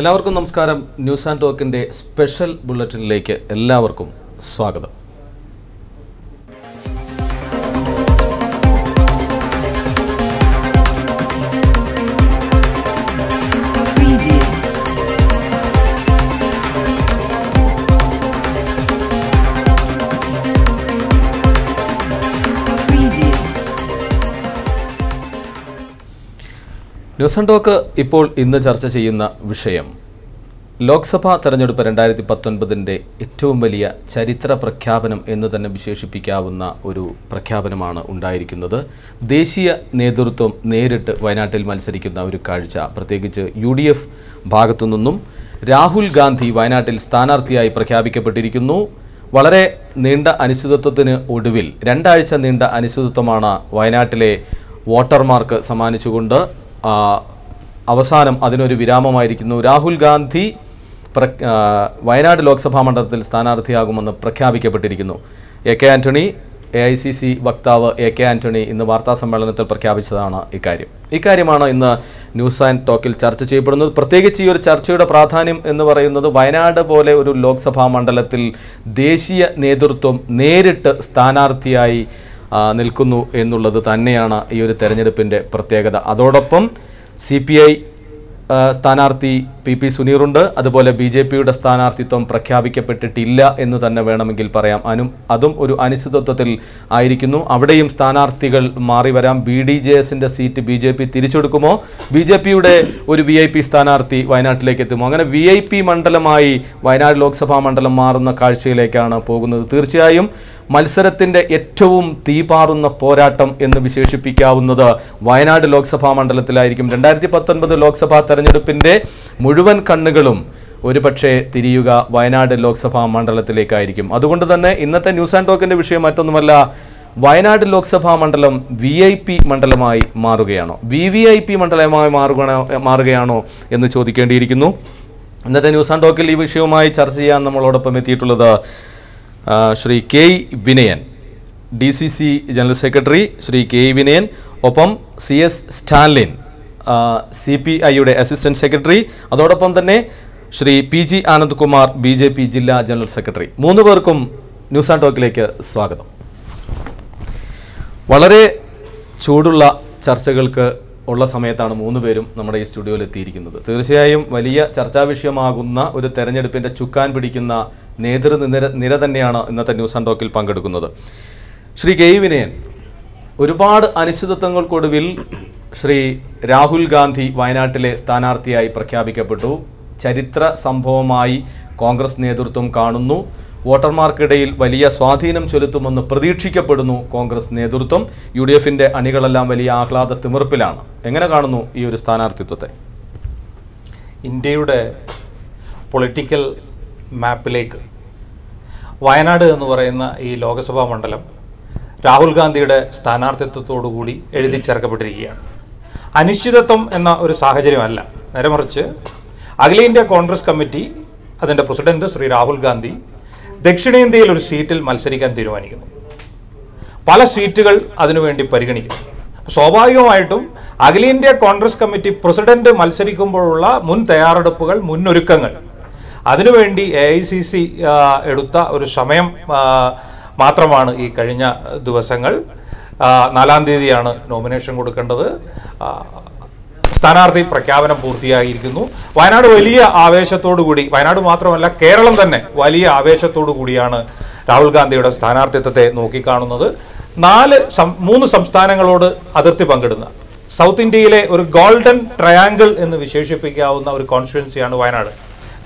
എല്ലാവർക്കും നമസ്കാരം. News and ടോക്കിന്റെ സ്പെഷ്യൽ ബുള്ളറ്റിനിലേക്ക് എല്ലാവർക്കും സ്വാഗതം. ന്യൂസ് ടോക്ക് ഇപ്പോൾ ഇന്ന് ചർച്ച ചെയ്യുന്ന വിഷയം. ലോക്സഭാ തെരഞ്ഞെടുപ്പ് രണ്ടായിരത്തി പത്തൊൻപതിന്റെ ഏറ്റവും വലിയ ചരിത്ര പ്രഖ്യാപനം എന്ന് തന്നെ വിശേഷിപ്പിക്കാവുന്ന ഒരു പ്രഖ്യാപനമാണ് ഉണ്ടായിരിക്കുന്നത്. ദേശീയ നേതൃത്വം നേരിട്ട് വയനാട്ടിൽ മത്സരിക്കുന്ന ഒരു കാഴ്ച. പ്രത്യേകിച്ച് യു ഡി എഫ് ഭാഗത്തു നിന്നും രാഹുൽ ഗാന്ധി വയനാട്ടിൽ സ്ഥാനാർത്ഥിയായി പ്രഖ്യാപിക്കപ്പെട്ടിരിക്കുന്നു. വളരെ നീണ്ട അനിശ്ചിതത്വത്തിന് ഒടുവിൽ രണ്ടാഴ്ച നീണ്ട അനിശ്ചിതത്വമാണ് വയനാട്ടിലെ വോട്ടർമാർക്ക് സമ്മാനിച്ചുകൊണ്ട് അവസാനം അതിനൊരു വിരാമമായിരിക്കുന്നു. രാഹുൽ ഗാന്ധി വയനാട് ലോക്സഭാ മണ്ഡലത്തിൽ സ്ഥാനാർത്ഥിയാകുമെന്ന് പ്രഖ്യാപിക്കപ്പെട്ടിരിക്കുന്നു. A K Antony A I C C വക്താവ് എ കെ ആന്റണി ഇന്ന് വാർത്താ സമ്മേളനത്തിൽ പ്രഖ്യാപിച്ചതാണ് ഇക്കാര്യം. ഇക്കാര്യമാണ് ഇന്ന് ന്യൂസ് ആൻഡ് ടോക്കിൽ ചർച്ച ചെയ്യപ്പെടുന്നത്. പ്രത്യേകിച്ച് ഈ ഒരു ചർച്ചയുടെ പ്രാധാന്യം എന്ന് പറയുന്നത് വയനാട് പോലെ ഒരു ലോക്സഭാ മണ്ഡലത്തിൽ ദേശീയ നേതൃത്വം നേരിട്ട് സ്ഥാനാർത്ഥിയായി നിൽക്കുന്നു എന്നുള്ളത് തന്നെയാണ് ഈ ഒരു തെരഞ്ഞെടുപ്പിന്റെ പ്രത്യേകത. അതോടൊപ്പം സി പി ഐ സ്ഥാനാർത്ഥി പി പി സുനീറുണ്ട്. അതുപോലെ ബി ജെ പിയുടെ സ്ഥാനാർത്ഥിത്വം പ്രഖ്യാപിക്കപ്പെട്ടിട്ടില്ല എന്ന് തന്നെ വേണമെങ്കിൽ പറയാം. അനു അതും ഒരു അനിശ്ചിതത്വത്തിൽ ആയിരിക്കുന്നു. അവിടെയും സ്ഥാനാർത്ഥികൾ മാറി വരാം. ബി ഡി ജെ എസിന്റെ സീറ്റ് ബി ജെ പി തിരിച്ചെടുക്കുമോ? ബി ജെ പിയുടെ ഒരു വി ഐ പി സ്ഥാനാർത്ഥി വയനാട്ടിലേക്ക് എത്തുമോ? അങ്ങനെ വി ഐ പി മണ്ഡലമായി വയനാട് ലോക്സഭാ മണ്ഡലം മാറുന്ന കാഴ്ചയിലേക്കാണ് പോകുന്നത്. തീർച്ചയായും മത്സരത്തിന്റെ ഏറ്റവും തീപാറുന്ന പോരാട്ടം എന്ന് വിശേഷിപ്പിക്കാവുന്നത് വയനാട് ലോക്സഭാ മണ്ഡലത്തിലായിരിക്കും. രണ്ടായിരത്തി പത്തൊൻപത് ലോക്സഭാ തെരഞ്ഞെടുപ്പിന്റെ മുഴുവൻ കണ്ണുകളും ഒരുപക്ഷെ തിരിയുക വയനാട് ലോക്സഭാ മണ്ഡലത്തിലേക്കായിരിക്കും. അതുകൊണ്ട് തന്നെ ഇന്നത്തെ ന്യൂസ് ആൻഡ് ടോക്കിന്റെ വിഷയം മറ്റൊന്നുമല്ല വയനാട് ലോക്സഭാ മണ്ഡലം വി ഐ പി മണ്ഡലമായി മാറുകയാണോ? വി വി ഐ പി മണ്ഡലമായി മാറുകയാണോ മാറുകയാണോ എന്ന് ചോദിക്കേണ്ടിയിരിക്കുന്നു. ഇന്നത്തെ ന്യൂസ് ആൻഡ് ടോക്കിൽ ഈ വിഷയവുമായി ചർച്ച ചെയ്യാൻ നമ്മളോടൊപ്പം എത്തിയിട്ടുള്ളത് Shri K Vinayan. D C C general secretary Shri K Vinayan. ഒപ്പം C S Stalin C P ഐയുടെ അസിസ്റ്റന്റ് സെക്രട്ടറി അതോടൊപ്പം തന്നെ Shri P G Anandkumar B J P ജില്ലാ ജനറൽ സെക്രട്ടറി മൂന്ന് പേർക്കും ന്യൂസ് ആൻഡ് ടോക്കിലേക്ക് സ്വാഗതം. വളരെ ചൂടുള്ള ചർച്ചകൾക്ക് ഉള്ള സമയത്താണ് മൂന്ന് പേരും നമ്മുടെ ഈ സ്റ്റുഡിയോയിൽ എത്തിയിരിക്കുന്നത്. തീർച്ചയായും വലിയ ചർച്ചാ വിഷയമാകുന്ന ഒരു തെരഞ്ഞെടുപ്പിന്റെ ചുക്കാൻ പിടിക്കുന്ന നേതൃ നിര നിര തന്നെയാണ് ഇന്നത്തെ ന്യൂസ് ആൻഡ് ടോക്കിൽ പങ്കെടുക്കുന്നത്. ശ്രീ കെ വിനയൻ ഒരുപാട് അനിശ്ചിതത്വങ്ങൾക്കൊടുവിൽ ശ്രീ രാഹുൽ ഗാന്ധി വയനാട്ടിലെ സ്ഥാനാർത്ഥിയായി പ്രഖ്യാപിക്കപ്പെട്ടു. ചരിത്ര സംഭവമായി കോൺഗ്രസ് നേതൃത്വം കാണുന്നു. വോട്ടർമാർക്കിടയിൽ വലിയ സ്വാധീനം ചെലുത്തുമെന്ന് പ്രതീക്ഷിക്കപ്പെടുന്നു കോൺഗ്രസ് നേതൃത്വം. യു ഡി എഫിന്റെ അണികളെല്ലാം വലിയ ആഹ്ലാദ തിമിർപ്പിലാണ്. എങ്ങനെ കാണുന്നു ഈ ഒരു സ്ഥാനാർത്ഥിത്വത്തെ? ഇന്ത്യയുടെ പൊളിറ്റിക്കൽ മാപ്പിലേക്ക് വയനാട് എന്ന് പറയുന്ന ഈ ലോക്സഭാ മണ്ഡലം രാഹുൽ ഗാന്ധിയുടെ സ്ഥാനാർത്ഥിത്വത്തോടുകൂടി എഴുതി ചേർക്കപ്പെട്ടിരിക്കുകയാണ്. അനിശ്ചിതത്വം എന്ന ഒരു സാഹചര്യമല്ല. നേരെ മറിച്ച് അഖിലേന്ത്യാ കോൺഗ്രസ് കമ്മിറ്റി അതിന്റെ പ്രസിഡന്റ് ശ്രീ രാഹുൽ ഗാന്ധി ദക്ഷിണേന്ത്യയിൽ ഒരു സീറ്റിൽ മത്സരിക്കാൻ തീരുമാനിക്കുന്നു. പല സീറ്റുകൾ അതിനുവേണ്ടി പരിഗണിക്കുന്നു. സ്വാഭാവികമായിട്ടും അഖിലേന്ത്യാ കോൺഗ്രസ് കമ്മിറ്റി പ്രസിഡന്റ് മത്സരിക്കുമ്പോഴുള്ള മുൻ തയ്യാറെടുപ്പുകൾ മുന്നൊരുക്കങ്ങൾ അതിനുവേണ്ടി എ ഐ സി സി എടുത്ത ഒരു സമയം മാത്രമാണ് ഈ കഴിഞ്ഞ ദിവസങ്ങൾ. നാലാം തീയതിയാണ് നോമിനേഷൻ കൊടുക്കേണ്ടത്. സ്ഥാനാർത്ഥി പ്രഖ്യാപനം പൂർത്തിയായിരിക്കുന്നു. വയനാട് വലിയ ആവേശത്തോടു കൂടി വയനാട് മാത്രമല്ല കേരളം തന്നെ വലിയ ആവേശത്തോടു കൂടിയാണ് രാഹുൽ ഗാന്ധിയുടെ സ്ഥാനാർത്ഥിത്വത്തെ നോക്കിക്കാണുന്നത്. നാല് മൂന്ന് സംസ്ഥാനങ്ങളോട് അതിർത്തി പങ്കിടുന്ന സൗത്ത് ഇന്ത്യയിലെ ഒരു ഗോൾഡൻ ട്രയാങ്കിൾ എന്ന് വിശേഷിപ്പിക്കാവുന്ന ഒരു കോൺസ്റ്റിറ്റ്യുവൻസിയാണ് വയനാട്.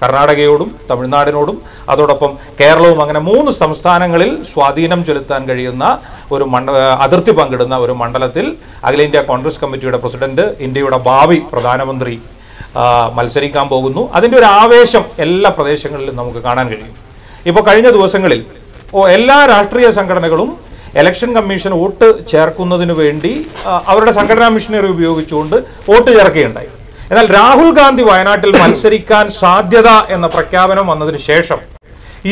കർണാടകയോടും തമിഴ്നാടിനോടും അതോടൊപ്പം കേരളവും അങ്ങനെ മൂന്ന് സംസ്ഥാനങ്ങളിൽ സ്വാധീനം ചെലുത്താൻ കഴിയുന്ന ഒരു മണ്ഡ അതിർത്തി പങ്കിടുന്ന ഒരു മണ്ഡലത്തിൽ അഖിലേന്ത്യാ കോൺഗ്രസ് കമ്മിറ്റിയുടെ പ്രസിഡന്റ് ഇന്ത്യയുടെ ഭാവി പ്രധാനമന്ത്രി മത്സരിക്കാൻ പോകുന്നു. അതിന്റെ ഒരു ആവേശം എല്ലാ പ്രദേശങ്ങളിലും നമുക്ക് കാണാൻ കഴിയും. ഇപ്പോൾ കഴിഞ്ഞ ദിവസങ്ങളിൽ എല്ലാ രാഷ്ട്രീയ സംഘടനകളും ഇലക്ഷൻ കമ്മീഷൻ വോട്ട് ചേർക്കുന്നതിന് വേണ്ടി അവരുടെ സംഘടനാ മിഷനറി ഉപയോഗിച്ചുകൊണ്ട് വോട്ട് ചേർക്കുകയുണ്ടായി. എന്നാൽ രാഹുൽ ഗാന്ധി വയനാട്ടിൽ മത്സരിക്കാൻ സാധ്യത എന്ന പ്രഖ്യാപനം വന്നതിന് ശേഷം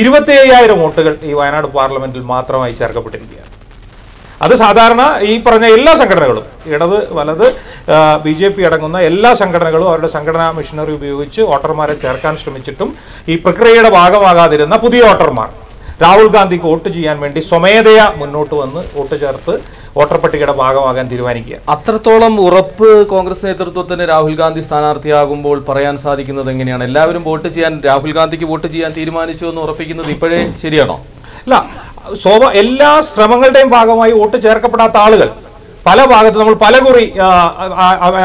ഇരുപത്തി അയ്യായിരം വോട്ടുകൾ ഈ വയനാട് പാർലമെന്റിൽ മാത്രമായി ചേർക്കപ്പെട്ടിരിക്കുകയാണ്. അത് സാധാരണ ഈ പറഞ്ഞ എല്ലാ സംഘടനകളും ഇടത് വലത് ബി ജെ പി അടങ്ങുന്ന എല്ലാ സംഘടനകളും അവരുടെ സംഘടനാ മിഷനറി ഉപയോഗിച്ച് വോട്ടർമാരെ ചേർക്കാൻ ശ്രമിച്ചിട്ടും ഈ പ്രക്രിയയുടെ ഭാഗമാകാതിരുന്ന പുതിയ വോട്ടർമാർ. രാഹുൽ ഗാന്ധിക്ക് വോട്ട് ചെയ്യാൻ വേണ്ടി സ്വമേധയാ മുന്നോട്ട് വന്ന് വോട്ട് ചേർത്ത് വോട്ടർ പട്ടികയുടെ ഭാഗമാകാൻ തീരുമാനിക്കുക. അത്രത്തോളം ഉറപ്പ് കോൺഗ്രസ് നേതൃത്വത്തിന് രാഹുൽ ഗാന്ധി സ്ഥാനാർത്ഥിയാകുമ്പോൾ പറയാൻ സാധിക്കുന്നത് എങ്ങനെയാണ്? എല്ലാവരും വോട്ട് ചെയ്യാൻ രാഹുൽ ഗാന്ധിക്ക് വോട്ട് ചെയ്യാൻ തീരുമാനിച്ചു എന്ന് ഉറപ്പിക്കുന്നത് ഇപ്പോഴേ ശരിയാണോ? അല്ല സ്വാഭ എല്ലാ ശ്രമങ്ങളുടെയും ഭാഗമായി വോട്ട് ചേർക്കപ്പെടാത്ത ആളുകൾ പല ഭാഗത്ത് നമ്മൾ പല കുറി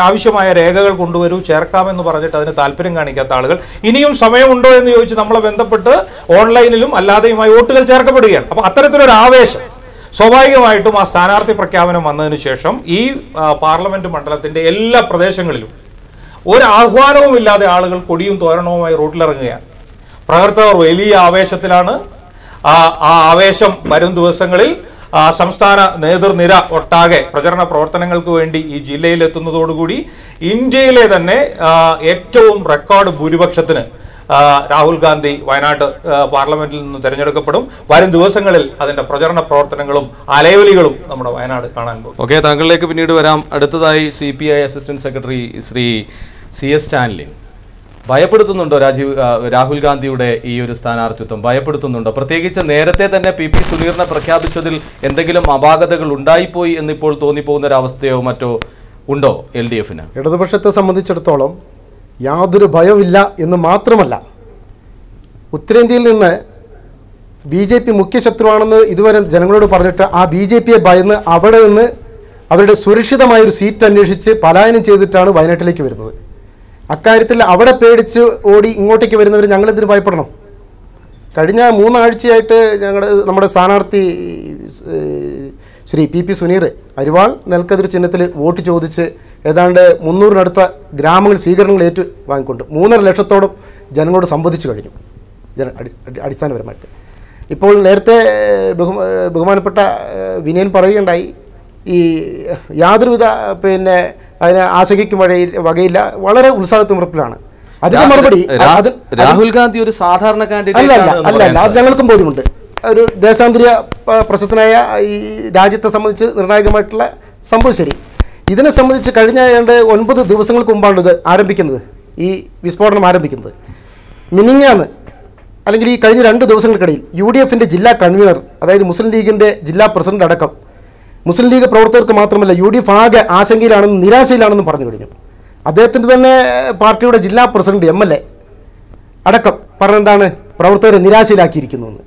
ആവശ്യമായ രേഖകൾ കൊണ്ടുവരൂ ചേർക്കാമെന്ന് പറഞ്ഞിട്ട് അതിന് താല്പര്യം കാണിക്കാത്ത ആളുകൾ. ഇനിയും സമയമുണ്ടോ എന്ന് ചോദിച്ച് നമ്മളെ ബന്ധപ്പെട്ട് ഓൺലൈനിലും അല്ലാതെയുമായി വോട്ടുകൾ ചേർക്കപ്പെടുകയാണ്. അപ്പൊ അത്തരത്തിലൊരു ആവേശം. സ്വാഭാവികമായിട്ടും ആ സ്ഥാനാർത്ഥി പ്രഖ്യാപനം വന്നതിന് ശേഷം ഈ പാർലമെന്റ് മണ്ഡലത്തിന്റെ എല്ലാ പ്രദേശങ്ങളിലും ഒരു ആഹ്വാനവും ഇല്ലാതെ ആളുകൾ കൊടിയും തോരണവുമായി റോഡിലിറങ്ങുകയാണ് പ്രവർത്തകർ വലിയ ആവേശത്തിലാണ്. ആ ആവേശം വരും ദിവസങ്ങളിൽ സംസ്ഥാന നേതൃനിര ഒട്ടാകെ പ്രചരണ പ്രവർത്തനങ്ങൾക്ക് വേണ്ടി ഈ ജില്ലയിൽ എത്തുന്നതോടുകൂടി ഇന്ത്യയിലെ തന്നെ ഏറ്റവും റെക്കോർഡ് ഭൂരിപക്ഷത്തിന് രാഹുൽ ഗാന്ധി വയനാട് പാർലമെന്റിൽ നിന്ന് തെരഞ്ഞെടുക്കപ്പെടും. വരും ദിവസങ്ങളിൽ അതിന്റെ പ്രചരണ പ്രവർത്തനങ്ങളും അലയവലികളും നമ്മുടെ വയനാട് കാണാൻ പോകും. ഓക്കെ താങ്കളിലേക്ക് പിന്നീട് വരാം. അടുത്തതായി C assistant secretary Shri C S Stalin. ഭയപ്പെടുത്തുന്നുണ്ടോ Rajiv Rahul ഗാന്ധിയുടെ ഈ ഒരു സ്ഥാനാർത്ഥിത്വം? ഭയപ്പെടുത്തുന്നുണ്ടോ? പ്രത്യേകിച്ച് നേരത്തെ തന്നെ പി പി സുനീറിനെ പ്രഖ്യാപിച്ചതിൽ എന്തെങ്കിലും അപാകതകൾ ഉണ്ടായിപ്പോയി എന്നിപ്പോൾ തോന്നിപ്പോകുന്ന ഒരവസ്ഥയോ മറ്റോ ഉണ്ടോ എൽ ഡി എഫിന്? ഇടതുപക്ഷത്തെ സംബന്ധിച്ചിടത്തോളം യാതൊരു ഭയമില്ല എന്ന് മാത്രമല്ല ഉത്തരേന്ത്യയിൽ നിന്ന് ബി ജെ പി മുഖ്യശത്രുവാണെന്ന് ഇതുവരെ ജനങ്ങളോട് പറഞ്ഞിട്ട് ആ ബി ജെ പിയെ ഭയന്ന് അവിടെ നിന്ന് അവരുടെ സുരക്ഷിതമായൊരു സീറ്റ് അന്വേഷിച്ച് പലായനം ചെയ്തിട്ടാണ് വയനാട്ടിലേക്ക് വരുന്നത്. അക്കാര്യത്തിൽ അവിടെ പേടിച്ച് ഓടി ഇങ്ങോട്ടേക്ക് വരുന്നവർ ഞങ്ങളെന്തിനു ഭയപ്പെടണം? കഴിഞ്ഞ മൂന്നാഴ്ചയായിട്ട് ഞങ്ങളുടെ നമ്മുടെ സ്ഥാനാർത്ഥി ശ്രീ പി പി സുനീർ അരിവാൾ നെൽക്കതിർ ചിഹ്നത്തിൽ വോട്ട് ചോദിച്ച് ഏതാണ്ട് മുന്നൂറിനടുത്ത ഗ്രാമങ്ങൾ സ്വീകരണങ്ങൾ ഏറ്റു വാങ്ങിക്കൊണ്ട് മൂന്നര ലക്ഷത്തോളം ജനങ്ങളോട് സംവദിച്ചു കഴിഞ്ഞു. ജന അടി അടി- അടിസ്ഥാനപരമായിട്ട്. ഇപ്പോൾ നേരത്തെ ഏഹ്, ബഹു- ബഹുമാനപ്പെട്ട വിനയൻ പറയുകയുണ്ടായി ഈ യാതൊരുവിധ പിന്നെ അതിനെ ആശങ്കിക്കും വഴയിൽ വകയില്ല. വളരെ ഉത്സാഹത്തിമുറപ്പിലാണ് അതിന് മറുപടി രാഹുൽ ഗാന്ധി ഒരു സാധാരണ അല്ല അല്ല അല്ല അത് ഞങ്ങൾക്കും ബോധ്യമുണ്ട്. ഒരു ദേശാന്തരീയ പ്രശസ്തനായ ഈ രാജ്യത്തെ സംബന്ധിച്ച് നിർണായകമായിട്ടുള്ള സംഭവം ശരി. ഇതിനെ സംബന്ധിച്ച് കഴിഞ്ഞ ഏതാണ്ട് ഒൻപത് ദിവസങ്ങൾക്ക് മുമ്പാണ് ഇത് ആരംഭിക്കുന്നത്. ഈ വിസ്ഫോടനം ആരംഭിക്കുന്നത്. മിനിങ്ങാന്ന് അല്ലെങ്കിൽ ഈ കഴിഞ്ഞ രണ്ട് ദിവസങ്ങൾക്കിടയിൽ യു ഡി എഫിന്റെ ജില്ലാ കൺവീനർ അതായത് മുസ്ലിം ലീഗിന്റെ ജില്ലാ പ്രസിഡന്റ് അടക്കം മുസ്ലിം ലീഗ് പ്രവർത്തകർക്ക് മാത്രമല്ല യു ഡി എഫ് ആകെ ആശങ്കയിലാണെന്നും നിരാശയിലാണെന്നും പറഞ്ഞു കഴിഞ്ഞു. അദ്ദേഹത്തിന്റെ തന്നെ പാർട്ടിയുടെ ജില്ലാ പ്രസിഡന്റ് എം എൽ എ അടക്കം പറഞ്ഞെന്താണ് പ്രവർത്തകരെ നിരാശയിലാക്കിയിരിക്കുന്നു എന്ന്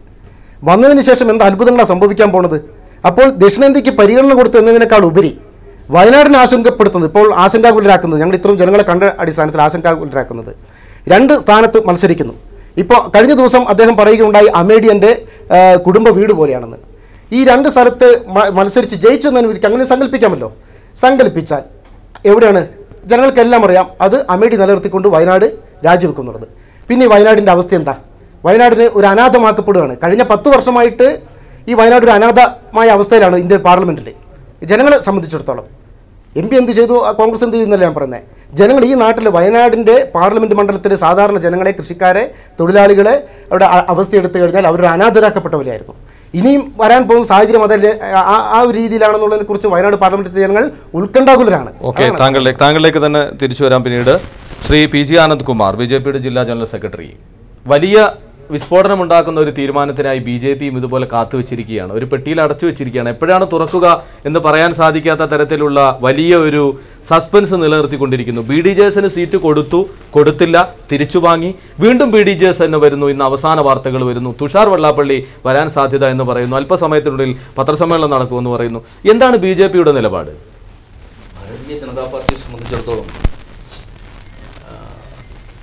വന്നതിന് ശേഷം എന്ത് അത്ഭുതങ്ങളാണ് സംഭവിക്കാൻ പോണത്? അപ്പോൾ ദക്ഷിണേന്ത്യക്ക് പരിഗണന കൊടുത്തു എന്നതിനേക്കാൾ ഉപരി വയനാടിനെ ആശങ്കപ്പെടുത്തുന്നത് ഇപ്പോൾ ആശങ്കാകുലരാക്കുന്നത് ഞങ്ങൾ ഇത്രയും ജനങ്ങളെ കണ്ട അടിസ്ഥാനത്തിൽ ആശങ്കാകുലരാക്കുന്നത് രണ്ട് സ്ഥാനത്ത് മത്സരിക്കുന്നു. ഇപ്പോൾ കഴിഞ്ഞ ദിവസം അദ്ദേഹം പറയുകയുണ്ടായി അമേഡിയന്റെ കുടുംബ വീട് പോലെയാണെന്ന്. ഈ രണ്ട് സ്ഥലത്ത് മത്സരിച്ച് ജയിച്ചു എന്ന് എനിക്ക് അങ്ങനെ സങ്കല്പിക്കാമല്ലോ. സങ്കല്പിച്ചാൽ എവിടെയാണ്? ജനങ്ങൾക്കെല്ലാം അറിയാം അത് അമേഠി നിലനിർത്തിക്കൊണ്ട് വയനാട് രാജിവെക്കുന്നുള്ളത്. പിന്നെ ഈ വയനാടിന്റെ അവസ്ഥ എന്താ? വയനാടിന് ഒരു അനാഥമാക്കപ്പെടുകയാണ്. കഴിഞ്ഞ പത്ത് വർഷമായിട്ട് ഈ വയനാട് ഒരു അനാഥമായ അവസ്ഥയിലാണ് ഇന്ത്യൻ പാർലമെന്റിൽ ജനങ്ങളെ സംബന്ധിച്ചിടത്തോളം. എം പി എന്ത് ചെയ്തു? കോൺഗ്രസ് എന്ത് ചെയ്യുന്നല്ല ഞാൻ പറയുന്നത് ജനങ്ങൾ ഈ നാട്ടിൽ വയനാടിന്റെ പാർലമെന്റ് മണ്ഡലത്തിലെ സാധാരണ ജനങ്ങളെ കൃഷിക്കാരെ തൊഴിലാളികളെ അവരുടെ അവസ്ഥ എടുത്തു കഴിഞ്ഞാൽ അവരൊരു അനാഥരാക്കപ്പെട്ടവരായിരുന്നു ഇനിയും വരാൻ പോകുന്ന സാഹചര്യം അതല്ല ആ- ഒരു രീതിയിലാണെന്നുള്ളതിനെ കുറിച്ച് വയനാട് പാർലമെന്റ് ജനങ്ങൾ ഉത്കണ്ഠാകുലരാണ്. ഓക്കെ താങ്കളിലേക്ക് താങ്കളിലേക്ക് തന്നെ തിരിച്ചു വരാം പിന്നീട്. Shri P G Anand Kumar B J പിയുടെ ജില്ലാ ജനറൽ സെക്രട്ടറി. വലിയ വിസ്ഫോടനമുണ്ടാക്കുന്ന ഒരു തീരുമാനത്തിനായി ബി ജെ പിയും ഇതുപോലെ കാത്തുവച്ചിരിക്കുകയാണ്. ഒരു പെട്ടിയിൽ അടച്ചു വെച്ചിരിക്കുകയാണ്. എപ്പോഴാണ് തുറക്കുക എന്ന് പറയാൻ സാധിക്കാത്ത തരത്തിലുള്ള വലിയ ഒരു സസ്പെൻസ് നിലനിർത്തിക്കൊണ്ടിരിക്കുന്നു. ബി ഡി ജെ എസിന് സീറ്റ് കൊടുത്തു കൊടുത്തില്ല തിരിച്ചു വാങ്ങി. വീണ്ടും ബി ഡി ജെ എസ് എന്ന് വരുന്നു. ഇന്ന് അവസാന വാർത്തകൾ വരുന്നു. തുഷാർ വെള്ളാപ്പള്ളി വരാൻ സാധ്യത എന്ന് പറയുന്നു. അല്പസമയത്തിനുള്ളിൽ പത്രസമ്മേളനം നടക്കുമെന്ന് പറയുന്നു. എന്താണ് ബി ജെ പിയുടെ നിലപാട്? ഭാരതീയ ജനതാ പാർട്ടിയെ സംബന്ധിച്ചിടത്തോളം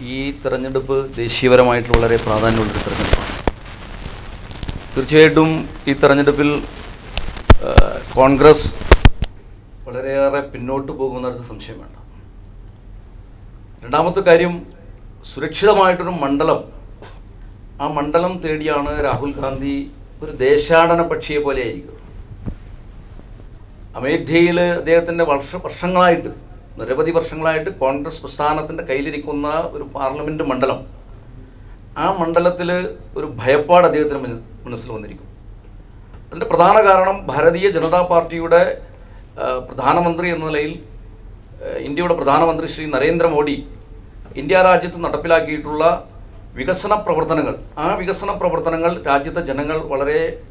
ഈ തെരഞ്ഞെടുപ്പ് ദേശീയപരമായിട്ട് വളരെ പ്രാധാന്യമുള്ളൊരു തെരഞ്ഞെടുപ്പാണ്. തീർച്ചയായിട്ടും ഈ തെരഞ്ഞെടുപ്പിൽ കോൺഗ്രസ് വളരെയേറെ പിന്നോട്ട് പോകുമെന്നൊരു സംശയം വേണ്ട. രണ്ടാമത്തെ കാര്യം സുരക്ഷിതമായിട്ടൊരു മണ്ഡലം. ആ മണ്ഡലം തേടിയാണ് രാഹുൽ ഗാന്ധി ഒരു ദേശാടന പക്ഷിയെ പോലെ അമേഠിയയിൽ അദ്ദേഹത്തിന്റെ വർഷ വർഷങ്ങളായിട്ട് നിരവധി വർഷങ്ങളായിട്ട് കോൺഗ്രസ് പ്രസ്ഥാനത്തിന്റെ കയ്യിലിരിക്കുന്ന ഒരു പാർലമെന്റ് മണ്ഡലം. ആ മണ്ഡലത്തിൽ ഒരു ഭയപ്പാട് അദ്ദേഹത്തിന് മന- മനസ്സിൽ വന്നിരിക്കും. അതിന്റെ പ്രധാന കാരണം ഭാരതീയ ജനതാ പാർട്ടിയുടെ പ്രധാനമന്ത്രി എന്ന നിലയിൽ ഇന്ത്യയുടെ പ്രധാനമന്ത്രി ശ്രീ നരേന്ദ്രമോദി ഇന്ത്യ രാജ്യത്ത് നടപ്പിലാക്കിയിട്ടുള്ള വികസന പ്രവർത്തനങ്ങൾ ആ വികസന പ്രവർത്തനങ്ങൾ രാജ്യത്തെ ജനങ്ങൾ വളരെ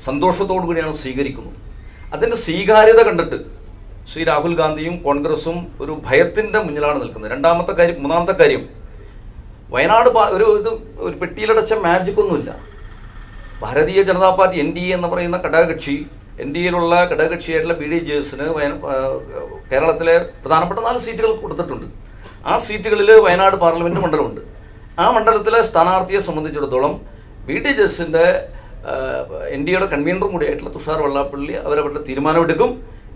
സന്തോഷത്തോടു കൂടിയാണ് സ്വീകരിക്കുന്നത്. അതിന്റെ സ്വീകാര്യത കണ്ടിട്ട് ശ്രീ രാഹുൽ ഗാന്ധിയും കോൺഗ്രസും ഒരു ഭയത്തിന്റെ മുന്നിലാണ് നിൽക്കുന്നത്. രണ്ടാമത്തെ കാര്യം മൂന്നാമത്തെ കാര്യം വയനാട് ഒരു ഇത് ഒരു പെട്ടിയിലടച്ച മാജിക് ഒന്നുമില്ല. Bharatiya Janata Party N D A എന്ന് പറയുന്ന ഘടകകക്ഷി എൻ ഡി എയിലുള്ള ഘടകകക്ഷിയായിട്ടുള്ള ബി ഡി ജെ എസിന് കേരളത്തിലെ പ്രധാനപ്പെട്ട നാല് സീറ്റുകൾ കൊടുത്തിട്ടുണ്ട്. ആ സീറ്റുകളിൽ വയനാട് പാർലമെന്റ് മണ്ഡലമുണ്ട്. ആ മണ്ഡലത്തിലെ സ്ഥാനാർത്ഥിയെ സംബന്ധിച്ചിടത്തോളം B D J N D എയുടെ കൺവീനറും കൂടിയായിട്ടുള്ള തുഷാർ വെള്ളാപ്പള്ളി അവരവരുടെ തീരുമാനമെടുക്കും.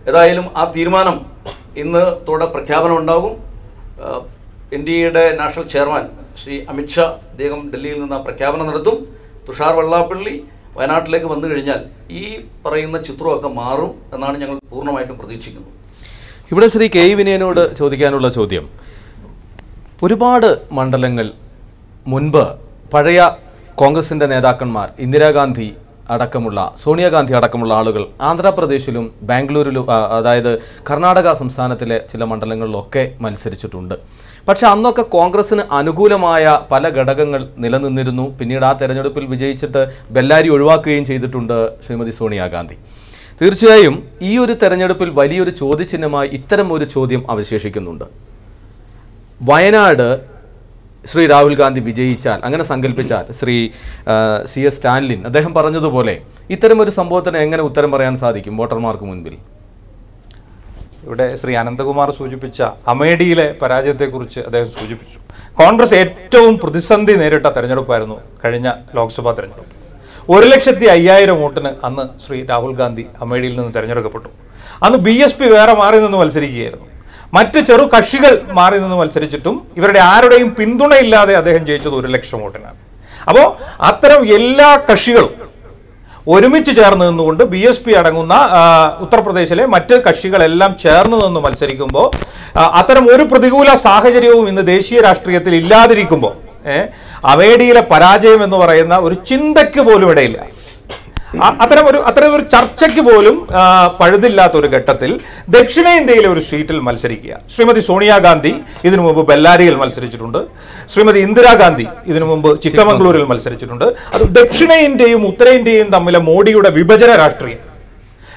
ഏതായാലും ആ തീരുമാനം ഇന്ന് തോടെ പ്രഖ്യാപനം ഉണ്ടാകും. എൻ ഡി എയുടെ നാഷണൽ ചെയർമാൻ ശ്രീ അമിത്ഷാ അദ്ദേഹം ഡൽഹിയിൽ നിന്ന് ആ പ്രഖ്യാപനം നടത്തും. തുഷാർ വെള്ളാപ്പള്ളി വയനാട്ടിലേക്ക് വന്നു കഴിഞ്ഞാൽ ഈ പറയുന്ന ചിത്രമൊക്കെ മാറും എന്നാണ് ഞങ്ങൾ പൂർണമായിട്ടും പ്രതീക്ഷിക്കുന്നത് ഇവിടെ ശ്രീ കെ വിനയനോട് ചോദിക്കാനുള്ള ചോദ്യം. ഒരുപാട് മണ്ഡലങ്ങൾ മുൻപ് പഴയ കോൺഗ്രസിന്റെ നേതാക്കന്മാർ ഇന്ദിരാഗാന്ധി അടക്കമുള്ള സോണിയാഗാന്ധി അടക്കമുള്ള ആളുകൾ ആന്ധ്രാപ്രദേശിലും ബാംഗ്ലൂരിലും അതായത് കർണാടക സംസ്ഥാനത്തിലെ ചില മണ്ഡലങ്ങളിലൊക്കെ മത്സരിച്ചിട്ടുണ്ട്. പക്ഷെ അന്നൊക്കെ കോൺഗ്രസിന് അനുകൂലമായ പല ഘടകങ്ങൾ നിലനിന്നിരുന്നു. പിന്നീട് ആ തെരഞ്ഞെടുപ്പിൽ വിജയിച്ചിട്ട് ബെല്ലാരി ഒഴിവാക്കുകയും ചെയ്തിട്ടുണ്ട് ശ്രീമതി സോണിയാഗാന്ധി. തീർച്ചയായും ഈ ഒരു തെരഞ്ഞെടുപ്പിൽ വലിയൊരു ചോദ്യചിഹ്നമായി ഇത്തരം ഒരു ചോദ്യം അവശേഷിക്കുന്നുണ്ട്. വയനാട് ശ്രീ രാഹുൽ ഗാന്ധി വിജയിച്ചാൽ അങ്ങനെ സങ്കല്പിച്ചാൽ ശ്രീ സി എസ് സ്റ്റാൻലിൻ അദ്ദേഹം പറഞ്ഞതുപോലെ ഇത്തരം ഒരു സംഭവത്തിന് എങ്ങനെ ഉത്തരം പറയാൻ സാധിക്കും വോട്ടർമാർക്ക് മുൻപിൽ? ഇവിടെ ശ്രീ അനന്തകുമാർ സൂചിപ്പിച്ച അമേഠിയിലെ പരാജയത്തെക്കുറിച്ച് അദ്ദേഹം സൂചിപ്പിച്ചു. കോൺഗ്രസ് ഏറ്റവും പ്രതിസന്ധി നേരിട്ട തെരഞ്ഞെടുപ്പായിരുന്നു കഴിഞ്ഞ ലോക്സഭാ തെരഞ്ഞെടുപ്പ്. ഒരു ലക്ഷത്തി അയ്യായിരം വോട്ടിന് അന്ന് ശ്രീ രാഹുൽ ഗാന്ധി അമേഠിയിൽ നിന്ന് തിരഞ്ഞെടുക്കപ്പെട്ടു. അന്ന് ബി എസ് പി വേറെ മാറി നിന്ന് മത്സരിക്കുകയായിരുന്നു. മറ്റ് ചെറു കക്ഷികൾ മാറി നിന്ന് മത്സരിച്ചിട്ടും ഇവരുടെ ആരുടെയും പിന്തുണയില്ലാതെ അദ്ദേഹം ജയിച്ചത് ഒരു ലക്ഷം വോട്ടിനാണ്. അപ്പോൾ അത്തരം എല്ലാ കക്ഷികളും ഒരുമിച്ച് ചേർന്ന് നിന്നുകൊണ്ട് ബി എസ് പി അടങ്ങുന്ന ഉത്തർപ്രദേശിലെ മറ്റ് കക്ഷികളെല്ലാം ചേർന്ന് നിന്ന് മത്സരിക്കുമ്പോൾ അത്തരം ഒരു പ്രതികൂല സാഹചര്യവും ഇന്ന് ദേശീയ രാഷ്ട്രീയത്തിൽ ഇല്ലാതിരിക്കുമ്പോൾ അമേഠിയിലെ പരാജയം എന്ന് പറയുന്ന ഒരു ചിന്തയ്ക്ക് പോലും ഇടയില്ല. അത്തരം ഒരു അത്തരം ഒരു ചർച്ചയ്ക്ക് പോലും പഴുതില്ലാത്ത ഒരു ഘട്ടത്തിൽ ദക്ഷിണേന്ത്യയിലെ ഒരു സീറ്റിൽ മത്സരിക്കുക. ശ്രീമതി സോണിയാഗാന്ധി ഇതിനു മുമ്പ് ബെല്ലാരിയിൽ മത്സരിച്ചിട്ടുണ്ട്. ശ്രീമതി ഇന്ദിരാഗാന്ധി ഇതിനു മുമ്പ് ചിക്കമംഗ്ലൂരിൽ മത്സരിച്ചിട്ടുണ്ട്. അത് ദക്ഷിണേന്ത്യയും ഉത്തരേന്ത്യയും തമ്മിലെ മോഡിയുടെ വിഭജന രാഷ്ട്രീയം.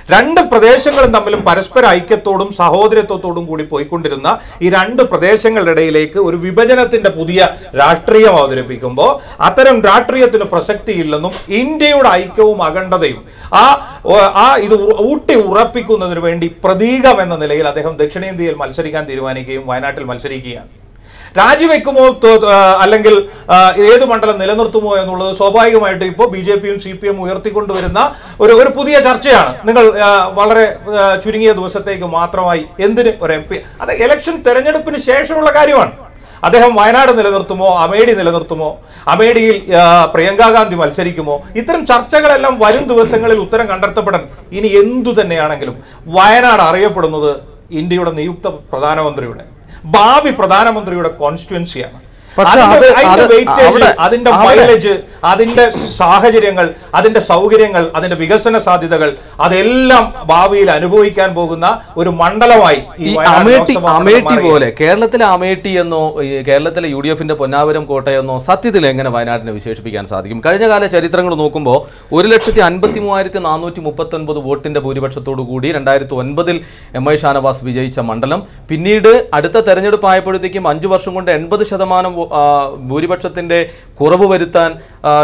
രണ്ട് പ്രദേശങ്ങളും തമ്മിലും പരസ്പര ഐക്യത്തോടും സഹോദരത്വത്തോടും കൂടി പോയിക്കൊണ്ടിരുന്ന ഈ രണ്ട് പ്രദേശങ്ങളുടെ ഇടയിലേക്ക് ഒരു വിഭജനത്തിന്റെ പുതിയ രാഷ്ട്രീയം അവതരിപ്പിക്കുമ്പോൾ അത്തരം രാഷ്ട്രീയത്തിന് പ്രസക്തിയില്ലെന്നും ഇന്ത്യയുടെ ഐക്യവും അഖണ്ഡതയും ആ ആ ഇത് ഊട്ടി ഉറപ്പിക്കുന്നതിന് വേണ്ടി പ്രതീകം എന്ന നിലയിൽ അദ്ദേഹം ദക്ഷിണേന്ത്യയിൽ മത്സരിക്കാൻ തീരുമാനിക്കുകയും വയനാട്ടിൽ മത്സരിക്കുകയാണ്. രാജിവെക്കുമോ അല്ലെങ്കിൽ ഏത് മണ്ഡലം നിലനിർത്തുമോ എന്നുള്ളത് സ്വാഭാവികമായിട്ട് ഇപ്പോൾ ബി ജെ പിയും സി പി എം ഉയർത്തിക്കൊണ്ടുവരുന്ന ഒരു ഒരു പുതിയ ചർച്ചയാണ്. നിങ്ങൾ വളരെ ചുരുങ്ങിയ ദിവസത്തേക്ക് മാത്രമായി എന്തിന് ഒരു എം പി? അത് ഇലക്ഷൻ തെരഞ്ഞെടുപ്പിന് ശേഷമുള്ള കാര്യമാണ്. അദ്ദേഹം വയനാട് നിലനിർത്തുമോ? അമേഠി നിലനിർത്തുമോ? അമേഠിയിൽ പ്രിയങ്കാ ഗാന്ധി മത്സരിക്കുമോ? ഇത്തരം ചർച്ചകളെല്ലാം വരും ദിവസങ്ങളിൽ ഉത്തരം കണ്ടെത്തപ്പെടാൻ ഇനി എന്തു തന്നെയാണെങ്കിലും വയനാട് അറിയപ്പെടുന്നത് ഇന്ത്യയുടെ നിയുക്ത പ്രധാനമന്ത്രിയുടെ ഭാവി പ്രധാനമന്ത്രിയുടെ കോൺസ്റ്റിറ്റ്യുവൻസിയാണ് പക്ഷേ അതിന്റെ- മൈലേജ് അതിന്റെ സാഹചര്യങ്ങൾ അതിന്റെ സൗകര്യങ്ങൾ അതിന്റെ വികസന സാധ്യതകൾ അതെല്ലാം ഭാവിയിൽ അനുഭവിക്കാൻ പോകുന്ന ഒരു മണ്ഡലമായി ഈ അമേഠി അമേഠി പോലെ കേരളത്തിലെ അമേഠി എന്നോ കേരളത്തിലെ യു ഡി എഫിന്റെ പൊന്നാപുരം കോട്ടയെന്നോ സത്യത്തിൽ എങ്ങനെ വയനാടിനെ വിശേഷിപ്പിക്കാൻ സാധിക്കും? കഴിഞ്ഞ കാല ചരിത്രങ്ങൾ നോക്കുമ്പോൾ ഒരു ലക്ഷത്തി അൻപത്തി മൂവായിരത്തി നാനൂറ്റി മുപ്പത്തി ഒൻപത് വോട്ടിന്റെ ഭൂരിപക്ഷത്തോടു കൂടി രണ്ടായിരത്തി ഒൻപതിൽ എം ഐ ഷാനവാസ് വിജയിച്ച മണ്ഡലം. പിന്നീട് അടുത്ത തെരഞ്ഞെടുപ്പ് ആയപ്പോഴത്തേക്കും അഞ്ചു വർഷം കൊണ്ട് എൺപത് ശതമാനം ഭൂരിപക്ഷത്തിന്റെ കുറവ് വരുത്താൻ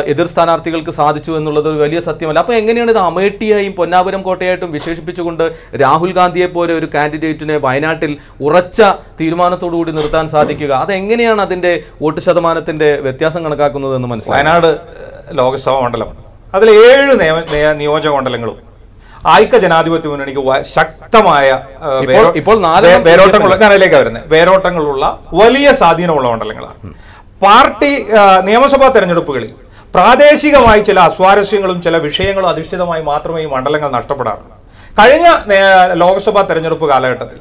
എതിർ സ്ഥാനാർത്ഥികൾക്ക് സാധിച്ചു എന്നുള്ളത് ഒരു വലിയ സത്യമല്ല. അപ്പോൾ എങ്ങനെയാണ് ഇത് അമേഠിയായും പൊന്നാപുരം കോട്ടയായിട്ടും വിശേഷിപ്പിച്ചുകൊണ്ട് രാഹുൽ ഗാന്ധിയെ പോലെ ഒരു കാൻഡിഡേറ്റിനെ വയനാട്ടിൽ ഉറച്ച തീരുമാനത്തോടു കൂടി നിർത്താൻ സാധിക്കുക? അതെങ്ങനെയാണ് അതിന്റെ വോട്ട് ശതമാനത്തിന്റെ വ്യത്യാസം കണക്കാക്കുന്നത് എന്ന് മനസ്സിലായി? വയനാട് ലോകസഭാ ലോക്സഭാ മണ്ഡലം. അതിൽ ഏഴ് നിയമ- നിയോജക മണ്ഡലങ്ങളും ഐക്യ ജനാധിപത്യ മുന്നണിക്ക് ശക്തമായ വേരോട്ടങ്ങളിലേക്ക് ഇപ്പോൾ- വരുന്നത്. വേരോട്ടങ്ങളുള്ള വലിയ സ്വാധീനമുള്ള മണ്ഡലങ്ങളാണ്. പാർട്ടി നിയമസഭാ തെരഞ്ഞെടുപ്പുകളിൽ പ്രാദേശികമായി ചില അസ്വാരസ്യങ്ങളും ചില വിഷയങ്ങളും അധിഷ്ഠിതമായി മാത്രമേ ഈ മണ്ഡലങ്ങൾ നഷ്ടപ്പെടാറുള്ളൂ. കഴിഞ്ഞ ലോക്സഭാ തെരഞ്ഞെടുപ്പ് കാലഘട്ടത്തിൽ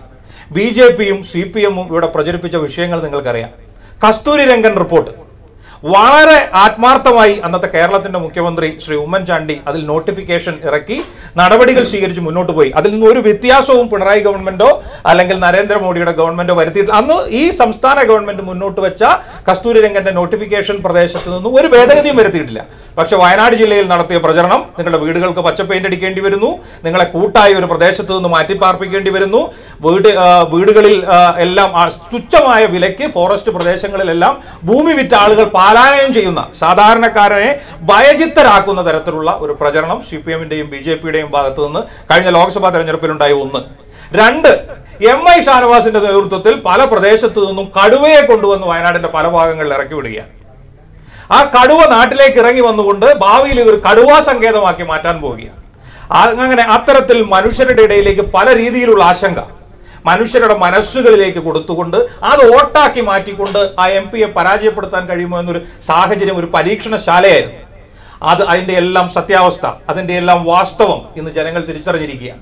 ബി ജെ പിയും സി പി എമ്മും ഇവിടെ പ്രചരിപ്പിച്ച വിഷയങ്ങൾ നിങ്ങൾക്കറിയാം. കസ്തൂരി രംഗൻ റിപ്പോർട്ട്. വളരെ ആത്മാർത്ഥമായി അന്നത്തെ കേരളത്തിന്റെ മുഖ്യമന്ത്രി ശ്രീ ഉമ്മൻചാണ്ടി അതിൽ നോട്ടിഫിക്കേഷൻ ഇറക്കി. നടപടികൾ സ്വീകരിച്ച് മുന്നോട്ട് പോയി. അതിൽ നിന്ന് ഒരു വ്യത്യാസവും പിണറായി ഗവൺമെന്റോ അല്ലെങ്കിൽ നരേന്ദ്രമോദിയുടെ ഗവൺമെന്റോ വരുത്തിയിട്ടില്ല. അന്ന് ഈ സംസ്ഥാന ഗവൺമെന്റ് മുന്നോട്ട് വെച്ച കസ്തൂരി രംഗന്റെ നോട്ടിഫിക്കേഷൻ പ്രദേശത്ത് നിന്നും ഒരു ഭേദഗതിയും വരുത്തിയിട്ടില്ല. പക്ഷെ വയനാട് ജില്ലയിൽ നടത്തിയ പ്രചരണം നിങ്ങളുടെ വീടുകൾക്ക് പച്ച പെയിന്റ് അടിക്കേണ്ടി വരുന്നു. നിങ്ങളെ കൂട്ടായി ഒരു പ്രദേശത്ത് നിന്ന് മാറ്റിപ്പാർപ്പിക്കേണ്ടി വരുന്നു. വീട് വീടുകളിൽ എല്ലാം തുച്ഛമായ വിലയ്ക്ക് ഫോറസ്റ്റ് പ്രദേശങ്ങളിലെല്ലാം ഭൂമി വിറ്റ ആളുകൾ പാലായനം ചെയ്യുന്ന സാധാരണക്കാരനെ ഭയചിത്തരാക്കുന്ന തരത്തിലുള്ള ഒരു പ്രചരണം സി പി എമ്മിന്റെയും ബി ജെ പിയുടെയും ഭാഗത്തു നിന്ന് കഴിഞ്ഞ ലോക്സഭാ തെരഞ്ഞെടുപ്പിലുണ്ടായ ഒന്ന്. രണ്ട് എം ഐ ഷാനവാസിന്റെ നേതൃത്വത്തിൽ പല പ്രദേശത്തു നിന്നും കടുവയെ കൊണ്ടുവന്ന് വയനാടിന്റെ പല ഭാഗങ്ങളിൽ ഇറക്കി വിടുകയാണ്. ആ കടുവ നാട്ടിലേക്ക് ഇറങ്ങി വന്നുകൊണ്ട് ഭാവിയിൽ ഇതൊരു കടുവാ സങ്കേതമാക്കി മാറ്റാൻ പോവുകയാണ്. അങ്ങനെ അത്തരത്തിൽ മനുഷ്യരുടെ ഇടയിലേക്ക് പല രീതിയിലുള്ള ആശങ്ക മനുഷ്യരുടെ മനസ്സുകളിലേക്ക് കൊടുത്തുകൊണ്ട് അത് ഓട്ടാക്കി മാറ്റിക്കൊണ്ട് ആ എം പിയെ പരാജയപ്പെടുത്താൻ കഴിയുമോ എന്നൊരു സാഹചര്യം ഒരു പരീക്ഷണശാലയായിരുന്നു. അത് അതിന്റെ എല്ലാം സത്യാവസ്ഥ അതിന്റെ എല്ലാം വാസ്തവം ഇന്ന് ജനങ്ങൾ തിരിച്ചറിഞ്ഞിരിക്കുകയാണ്.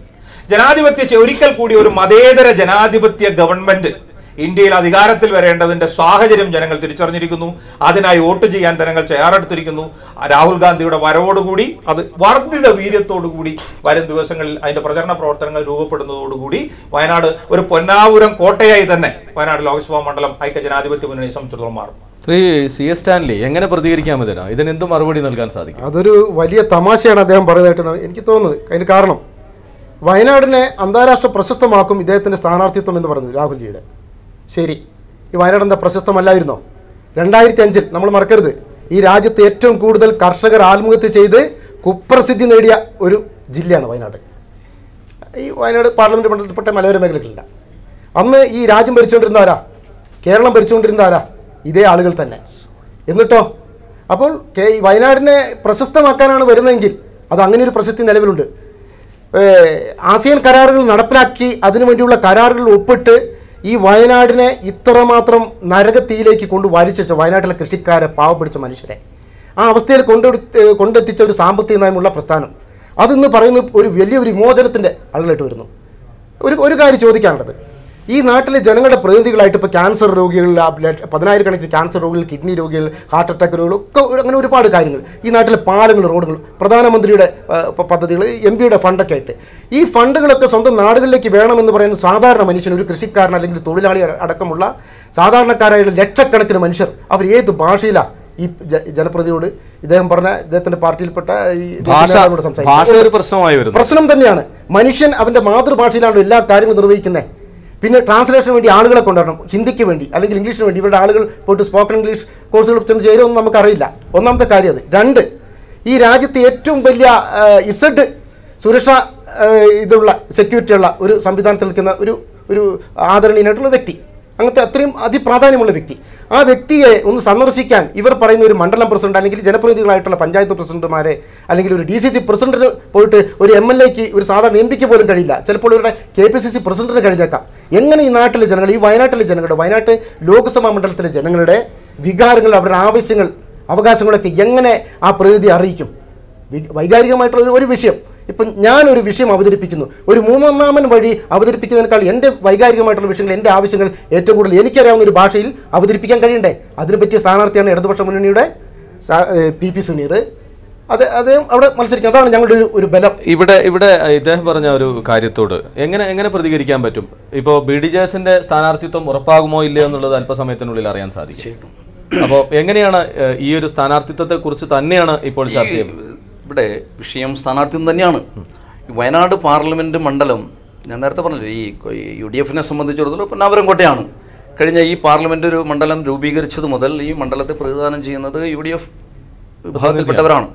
ജനാധിപത്യ ഒരിക്കൽ കൂടി ഒരു മതേതര ജനാധിപത്യ ഗവൺമെന്റ് ഇന്ത്യയിൽ അധികാരത്തിൽ വരേണ്ടതിന്റെ സാഹചര്യം ജനങ്ങൾ തിരിച്ചറിഞ്ഞിരിക്കുന്നു. അതിനായി വോട്ട് ചെയ്യാൻ ജനങ്ങൾ തയ്യാറെടുത്തിരിക്കുന്നു. രാഹുൽ ഗാന്ധിയുടെ വരവോടുകൂടി അത് വർദ്ധിത വീര്യത്തോടുകൂടി വരും ദിവസങ്ങളിൽ അതിന്റെ പ്രചരണ പ്രവർത്തനങ്ങൾ രൂപപ്പെടുന്നതോടുകൂടി വയനാട് ഒരു പൊന്നാപുരം കോട്ടയായി തന്നെ വയനാട് ലോക്സഭാ മണ്ഡലം ഐക്യ ജനാധിപത്യ മുന്നണിയെ സംബന്ധിച്ചിടത്തോളം മാറും. ശ്രീ സി എസ് സ്റ്റാൻലി എങ്ങനെ പ്രതികരിക്കാൻ ഇതിനാ? ഇതിന് എന്ത് മറുപടി നൽകാൻ സാധിക്കും? അതൊരു വലിയ തമാശയാണ് അദ്ദേഹം പറയുന്നതായിട്ട് എനിക്ക് തോന്നുന്നത്. അതിന് കാരണം വയനാടിനെ അന്താരാഷ്ട്ര പ്രശസ്തമാക്കും ഇദ്ദേഹത്തിന്റെ സ്ഥാനാർത്ഥിത്വം എന്ന് പറഞ്ഞു രാഹുൽജിയുടെ. ശരി. ഈ വയനാട് എന്താ പ്രശസ്തമല്ലായിരുന്നോ? രണ്ടായിരത്തി അഞ്ചിൽ നമ്മൾ മറക്കരുത്. ഈ രാജ്യത്ത് ഏറ്റവും കൂടുതൽ കർഷകർ ആത്മഹത്യ ചെയ്ത് കുപ്രസിദ്ധി നേടിയ ഒരു ജില്ലയാണ് വയനാട്. ഈ വയനാട് പാർലമെന്റ് മണ്ഡലത്തിൽപ്പെട്ട മലയോര മേഖലകളില്ല. അന്ന് ഈ രാജ്യം ഭരിച്ചുകൊണ്ടിരുന്ന ആരാ? കേരളം ഭരിച്ചുകൊണ്ടിരുന്ന ആരാ? ഇതേ ആളുകൾ തന്നെ. എന്നിട്ടോ? അപ്പോൾ കെ വയനാടിനെ പ്രശസ്തമാക്കാനാണ് വരുന്നതെങ്കിൽ അത് അങ്ങനെ ഒരു പ്രശസ്തി നിലവിലുണ്ട്. ആസിയൻ കരാറുകൾ നടപ്പിലാക്കി അതിനു വേണ്ടിയുള്ള കരാറുകൾ ഒപ്പിട്ട് ഈ വയനാടിനെ ഇത്രമാത്രം നരകത്തിയിലേക്ക് കൊണ്ട് വലിച്ചെച്ച വയനാട്ടിലെ കൃഷിക്കാരെ പാവപ്പിടിച്ച മനുഷ്യരെ. ആ അവസ്ഥയിൽ കൊണ്ടെടുത്ത് കൊണ്ടെത്തിച്ച ഒരു സാമ്പത്തിക നയമുള്ള പ്രസ്ഥാനം. അതെന്ന് പറയുന്നത് ഒരു വലിയൊരു വിമോചനത്തിന്റെ ആളുകളായിട്ട് വരുന്നു. ഒരു ഒരു കാര്യം ചോദിക്കാനുള്ളത്. ഈ നാട്ടിലെ ജനങ്ങളുടെ പ്രതിനിധികളായിട്ട് ഇപ്പോൾ ക്യാൻസർ രോഗികൾ പതിനായിരക്കണക്കിന് ക്യാൻസർ രോഗികൾ കിഡ്നി രോഗികൾ ഹാർട്ട് അറ്റാക്ക് രോഗികൾ ഒക്കെ അങ്ങനെ ഒരുപാട് കാര്യങ്ങൾ. ഈ നാട്ടിലെ പാലങ്ങൾ റോഡുകൾ പ്രധാനമന്ത്രിയുടെ പദ്ധതികൾ എം പിയുടെ ഫണ്ടൊക്കെ ആയിട്ട്. ഈ ഫണ്ടുകളൊക്കെ സ്വന്തം നാടുകളിലേക്ക് വേണമെന്ന് പറയുന്ന സാധാരണ മനുഷ്യൻ ഒരു കൃഷിക്കാരൻ അല്ലെങ്കിൽ തൊഴിലാളി അടക്കമുള്ള സാധാരണക്കാരായ ലക്ഷക്കണക്കിന് മനുഷ്യർ അവർ ഏത് ഭാഷയിലാണ് ഈ ജനപ്രതിയോട് ഇദ്ദേഹം പറഞ്ഞ ഇദ്ദേഹത്തിന്റെ പാർട്ടിയിൽപ്പെട്ട ഈ പ്രശ്നമായി പ്രശ്നം തന്നെയാണ്. മനുഷ്യൻ അവന്റെ മാതൃഭാഷയിലാണല്ലോ എല്ലാ കാര്യങ്ങളും നിർവഹിക്കുന്നത് പിന്നെ ട്രാൻസ്ലേഷന് വേണ്ടി ആളുകളെ കൊണ്ടുവരണം. ഹിന്ദിക്ക് വേണ്ടി അല്ലെങ്കിൽ ഇംഗ്ലീഷിന് വേണ്ടി. ഇവരുടെ ആളുകൾ പോയിട്ട് സ്പോക്കൺ ഇംഗ്ലീഷ് കോഴ്സുകൾ ചെന്ന് ചേരുമെന്ന് നമുക്കറിയില്ല. ഒന്നാമത്തെ കാര്യം അത്. രണ്ട് ഈ രാജ്യത്തെ ഏറ്റവും വലിയ ഇസഡ് സുരക്ഷ ഇതുള്ള സെക്യൂരിറ്റി ഉള്ള ഒരു സംവിധാനത്തിൽ നിൽക്കുന്ന ഒരു ഒരു ആദരണീയനായിട്ടുള്ള വ്യക്തി. അങ്ങനത്തെ അത്രയും അതിപ്രാധാന്യമുള്ള വ്യക്തി. ആ വ്യക്തിയെ ഒന്ന് സന്ദർശിക്കാൻ ഇവർ പറയുന്ന ഒരു മണ്ഡലം പ്രസിഡന്റ് അല്ലെങ്കിൽ ജനപ്രതിനിധികളായിട്ടുള്ള പഞ്ചായത്ത് പ്രസിഡന്റുമാരെ അല്ലെങ്കിൽ ഒരു ഡി സി സി പ്രസിഡന്റിന് പോയിട്ട് ഒരു എം എൽ എക്ക് ഒരു സാധാരണ എം പിക്ക് പോലും കഴിയില്ല. ചിലപ്പോൾ ഇവരുടെ കെ പി സി സി പ്രസിഡന്റിന് കഴിഞ്ഞേക്കാം. എങ്ങനെ ഈ നാട്ടിലെ ജനങ്ങൾ ഈ വയനാട്ടിലെ ജനങ്ങളുടെ വയനാട്ട് ലോക്സഭാ മണ്ഡലത്തിലെ ജനങ്ങളുടെ വികാരങ്ങൾ അവരുടെ ആവശ്യങ്ങൾ അവകാശങ്ങളൊക്കെ എങ്ങനെ ആ പ്രതിനിധി അറിയിക്കും? വൈകാരികമായിട്ടുള്ള ഒരു വിഷയം. ഇപ്പം ഞാനൊരു വിഷയം അവതരിപ്പിക്കുന്നു. ഒരു മൂന്നൊന്നാമൻ വഴി അവതരിപ്പിക്കുന്നതിനേക്കാൾ എന്റെ വൈകാരികമായിട്ടുള്ള വിഷയങ്ങൾ എന്റെ ആവശ്യങ്ങൾ ഏറ്റവും കൂടുതൽ എനിക്കറിയാവുന്ന ഒരു ഭാഷയിൽ അവതരിപ്പിക്കാൻ കഴിയണ്ടേ? അതിന് പറ്റിയ സ്ഥാനാർത്ഥിയാണ് ഇടതുപക്ഷ മുന്നണിയുടെ പി പി സുനീർ. അത് അദ്ദേഹം അവിടെ മത്സരിക്കും അതാണ് ഞങ്ങളുടെ ഒരു ഒരു ബലം. ഇവിടെ ഇവിടെ ഇദ്ദേഹം പറഞ്ഞ ഒരു കാര്യത്തോട് എങ്ങനെ എങ്ങനെ പ്രതികരിക്കാൻ പറ്റും? ഇപ്പോൾ ബി ഡി ജെ എസിന്റെ സ്ഥാനാർത്ഥിത്വം ഉറപ്പാകുമോ ഇല്ലയോ എന്നുള്ളത് അല്പസമയത്തിനുള്ളിൽ അറിയാൻ സാധിക്കും. അപ്പോൾ എങ്ങനെയാണ് ഈ ഒരു സ്ഥാനാർത്ഥിത്വത്തെ കുറിച്ച് തന്നെയാണ് ഇപ്പോൾ ചർച്ച ചെയ്യുന്നത്? ഇവിടെ വിഷയം സ്ഥാനാർത്ഥി തന്നെയാണ്. വയനാട് പാർലമെന്റ് മണ്ഡലം ഞാൻ നേരത്തെ പറഞ്ഞില്ലേ ഈ യു ഡി എഫിനെ സംബന്ധിച്ചിടത്തോളം പൊന്നാപുരം കോട്ടയാണ് കഴിഞ്ഞ ഈ പാർലമെന്റ് ഒരു മണ്ഡലം രൂപീകരിച്ചത് മുതൽ ഈ മണ്ഡലത്തെ പ്രതിദാനം ചെയ്യുന്നത് യു ഡി എഫ് വിഭാഗത്തിൽപ്പെട്ടവരാണ്.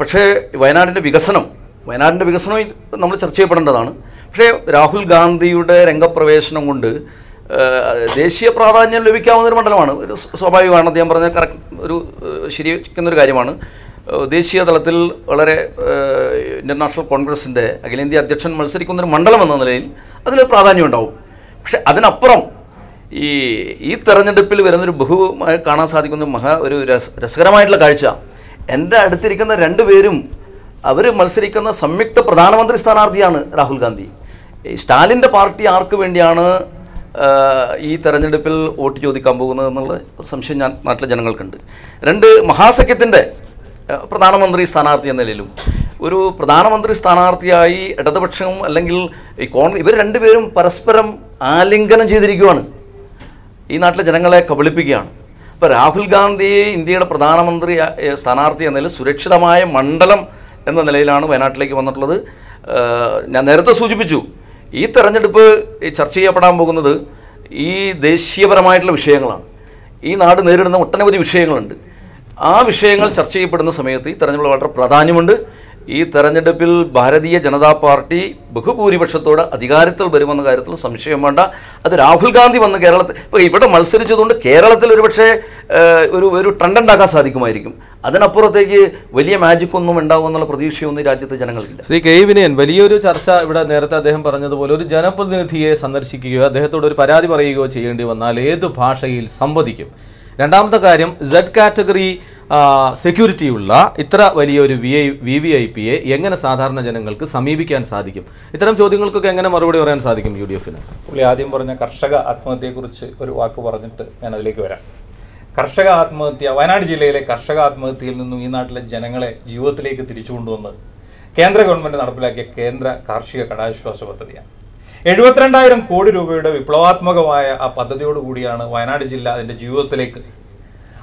പക്ഷേ വയനാടിന്റെ വികസനം വയനാടിന്റെ വികസനം നമ്മൾ ചർച്ച ചെയ്യപ്പെടേണ്ടതാണ്. പക്ഷേ രാഹുൽ ഗാന്ധിയുടെ രംഗപ്രവേശനം കൊണ്ട് ദേശീയ പ്രാധാന്യം ലഭിക്കാവുന്ന ഒരു മണ്ഡലമാണ്. ഒരു സ്വാഭാവികമാണ്. അദ്ദേഹം പറഞ്ഞ കറക്റ്റ് ഒരു ഒരു കാര്യമാണ്. ദേശീയ തലത്തിൽ വളരെ ഇന്റർനാഷണൽ കോൺഗ്രസിന്റെ അഖിലേന്ത്യാ അധ്യക്ഷൻ മത്സരിക്കുന്ന ഒരു മണ്ഡലം എന്ന നിലയിൽ അതിന് പ്രാധാന്യം ഉണ്ടാവും. പക്ഷെ അതിനപ്പുറം ഈ ഈ തെരഞ്ഞെടുപ്പിൽ വരുന്നൊരു ബഹുമായി കാണാൻ സാധിക്കുന്ന മഹാ ഒരു രസ രസകരമായിട്ടുള്ള കാഴ്ച. എന്റെ അടുത്തിരിക്കുന്ന രണ്ടുപേരും അവർ മത്സരിക്കുന്ന സംയുക്ത പ്രധാനമന്ത്രി സ്ഥാനാർത്ഥിയാണ് രാഹുൽ ഗാന്ധി. സ്റ്റാലിന്റെ പാർട്ടി ആർക്ക് വേണ്ടിയാണ് ഈ തെരഞ്ഞെടുപ്പിൽ വോട്ട് ചോദിക്കാൻ പോകുന്നത് എന്നുള്ള സംശയം ഞാൻ നാട്ടിലെ ജനങ്ങൾക്കുണ്ട്. രണ്ട് മഹാസഖ്യത്തിന്റെ പ്രധാനമന്ത്രി സ്ഥാനാർത്ഥി എന്ന നിലയിലും ഒരു പ്രധാനമന്ത്രി സ്ഥാനാർത്ഥിയായി ഇടതുപക്ഷം അല്ലെങ്കിൽ ഈ കോൺഗ്രസ് ഇവർ രണ്ടുപേരും പരസ്പരം ആലിംഗനം ചെയ്തിരിക്കുകയാണ് ഈ നാട്ടിലെ ജനങ്ങളെ കബളിപ്പിക്കുകയാണ്. ഇപ്പോൾ രാഹുൽ ഗാന്ധിയെ ഇന്ത്യയുടെ പ്രധാനമന്ത്രി സ്ഥാനാർത്ഥി എന്ന നിലയിൽ സുരക്ഷിതമായ മണ്ഡലം എന്ന നിലയിലാണ് വയനാട്ടിലേക്ക് വന്നിട്ടുള്ളത്. ഞാൻ നേരത്തെ സൂചിപ്പിച്ചു ഈ തെരഞ്ഞെടുപ്പ് ചർച്ച ചെയ്യപ്പെടാൻ പോകുന്നത് ഈ ദേശീയപരമായിട്ടുള്ള വിഷയങ്ങളാണ്. ഈ നാട് നേരിടുന്ന ഒട്ടനവധി വിഷയങ്ങളുണ്ട്. ആ വിഷയങ്ങൾ ചർച്ച ചെയ്യപ്പെടുന്ന സമയത്ത് ഈ തെരഞ്ഞെടുപ്പ് വളരെ പ്രാധാന്യമുണ്ട്. ഈ തെരഞ്ഞെടുപ്പിൽ ഭാരതീയ ജനതാ പാർട്ടി ബഹുഭൂരിപക്ഷത്തോടെ അധികാരത്തിൽ വരുമെന്ന കാര്യത്തിൽ സംശയം വേണ്ട. അത് രാഹുൽ ഗാന്ധി വന്ന് കേരളത്തിൽ ഇപ്പോൾ ഇവിടെ മത്സരിച്ചതുകൊണ്ട് കേരളത്തിൽ ഒരുപക്ഷെ ഒരു ഒരു ട്രെൻഡ് ഉണ്ടാക്കാൻ സാധിക്കുമായിരിക്കും. അതിനപ്പുറത്തേക്ക് വലിയ മാജിക് ഒന്നും ഉണ്ടാവും എന്നുള്ള പ്രതീക്ഷയൊന്നും രാജ്യത്തെ ജനങ്ങൾക്കില്ല. ശ്രീ കെ വിനയൻ വലിയൊരു ചർച്ച ഇവിടെ നേരത്തെ അദ്ദേഹം പറഞ്ഞതുപോലെ ഒരു ജനപ്രതിനിധിയെ സന്ദർശിക്കുകയോ അദ്ദേഹത്തോട് ഒരു പരാതി പറയുകയോ ചെയ്യേണ്ടി വന്നാൽ ഏത് ഭാഷയിൽ സംവദിക്കും? രണ്ടാമത്തെ കാര്യം സെഡ് കാറ്റഗറി സെക്യൂരിറ്റിയുള്ള ഇത്ര വലിയൊരു V I V V I പിയെ എങ്ങനെ സാധാരണ ജനങ്ങൾക്ക് സമീപിക്കാൻ സാധിക്കും? ഇത്തരം ചോദ്യങ്ങൾക്കൊക്കെ എങ്ങനെ മറുപടി പറയാൻ സാധിക്കും യു ഡി എഫിന്? പുള്ളി ആദ്യം പറഞ്ഞ കർഷക ആത്മഹത്യയെക്കുറിച്ച് ഒരു വാക്ക് പറഞ്ഞിട്ട് ഞാൻ അതിലേക്ക് വരാം. കർഷക ആത്മഹത്യ വയനാട് ജില്ലയിലെ കർഷക ആത്മഹത്യയിൽ നിന്നും ഈ നാട്ടിലെ ജനങ്ങളെ ജീവിതത്തിലേക്ക് തിരിച്ചു കൊണ്ടുവന്ന് കേന്ദ്ര ഗവൺമെന്റ് നടപ്പിലാക്കിയ കേന്ദ്ര കാർഷിക കടാശ്വാസ പദ്ധതിയാണ്. എഴുപത്തിരണ്ടായിരം കോടി രൂപയുടെ വിപ്ലവാത്മകമായ ആ പദ്ധതിയോടുകൂടിയാണ് വയനാട് ജില്ല അതിന്റെ ജീവിതത്തിലേക്ക്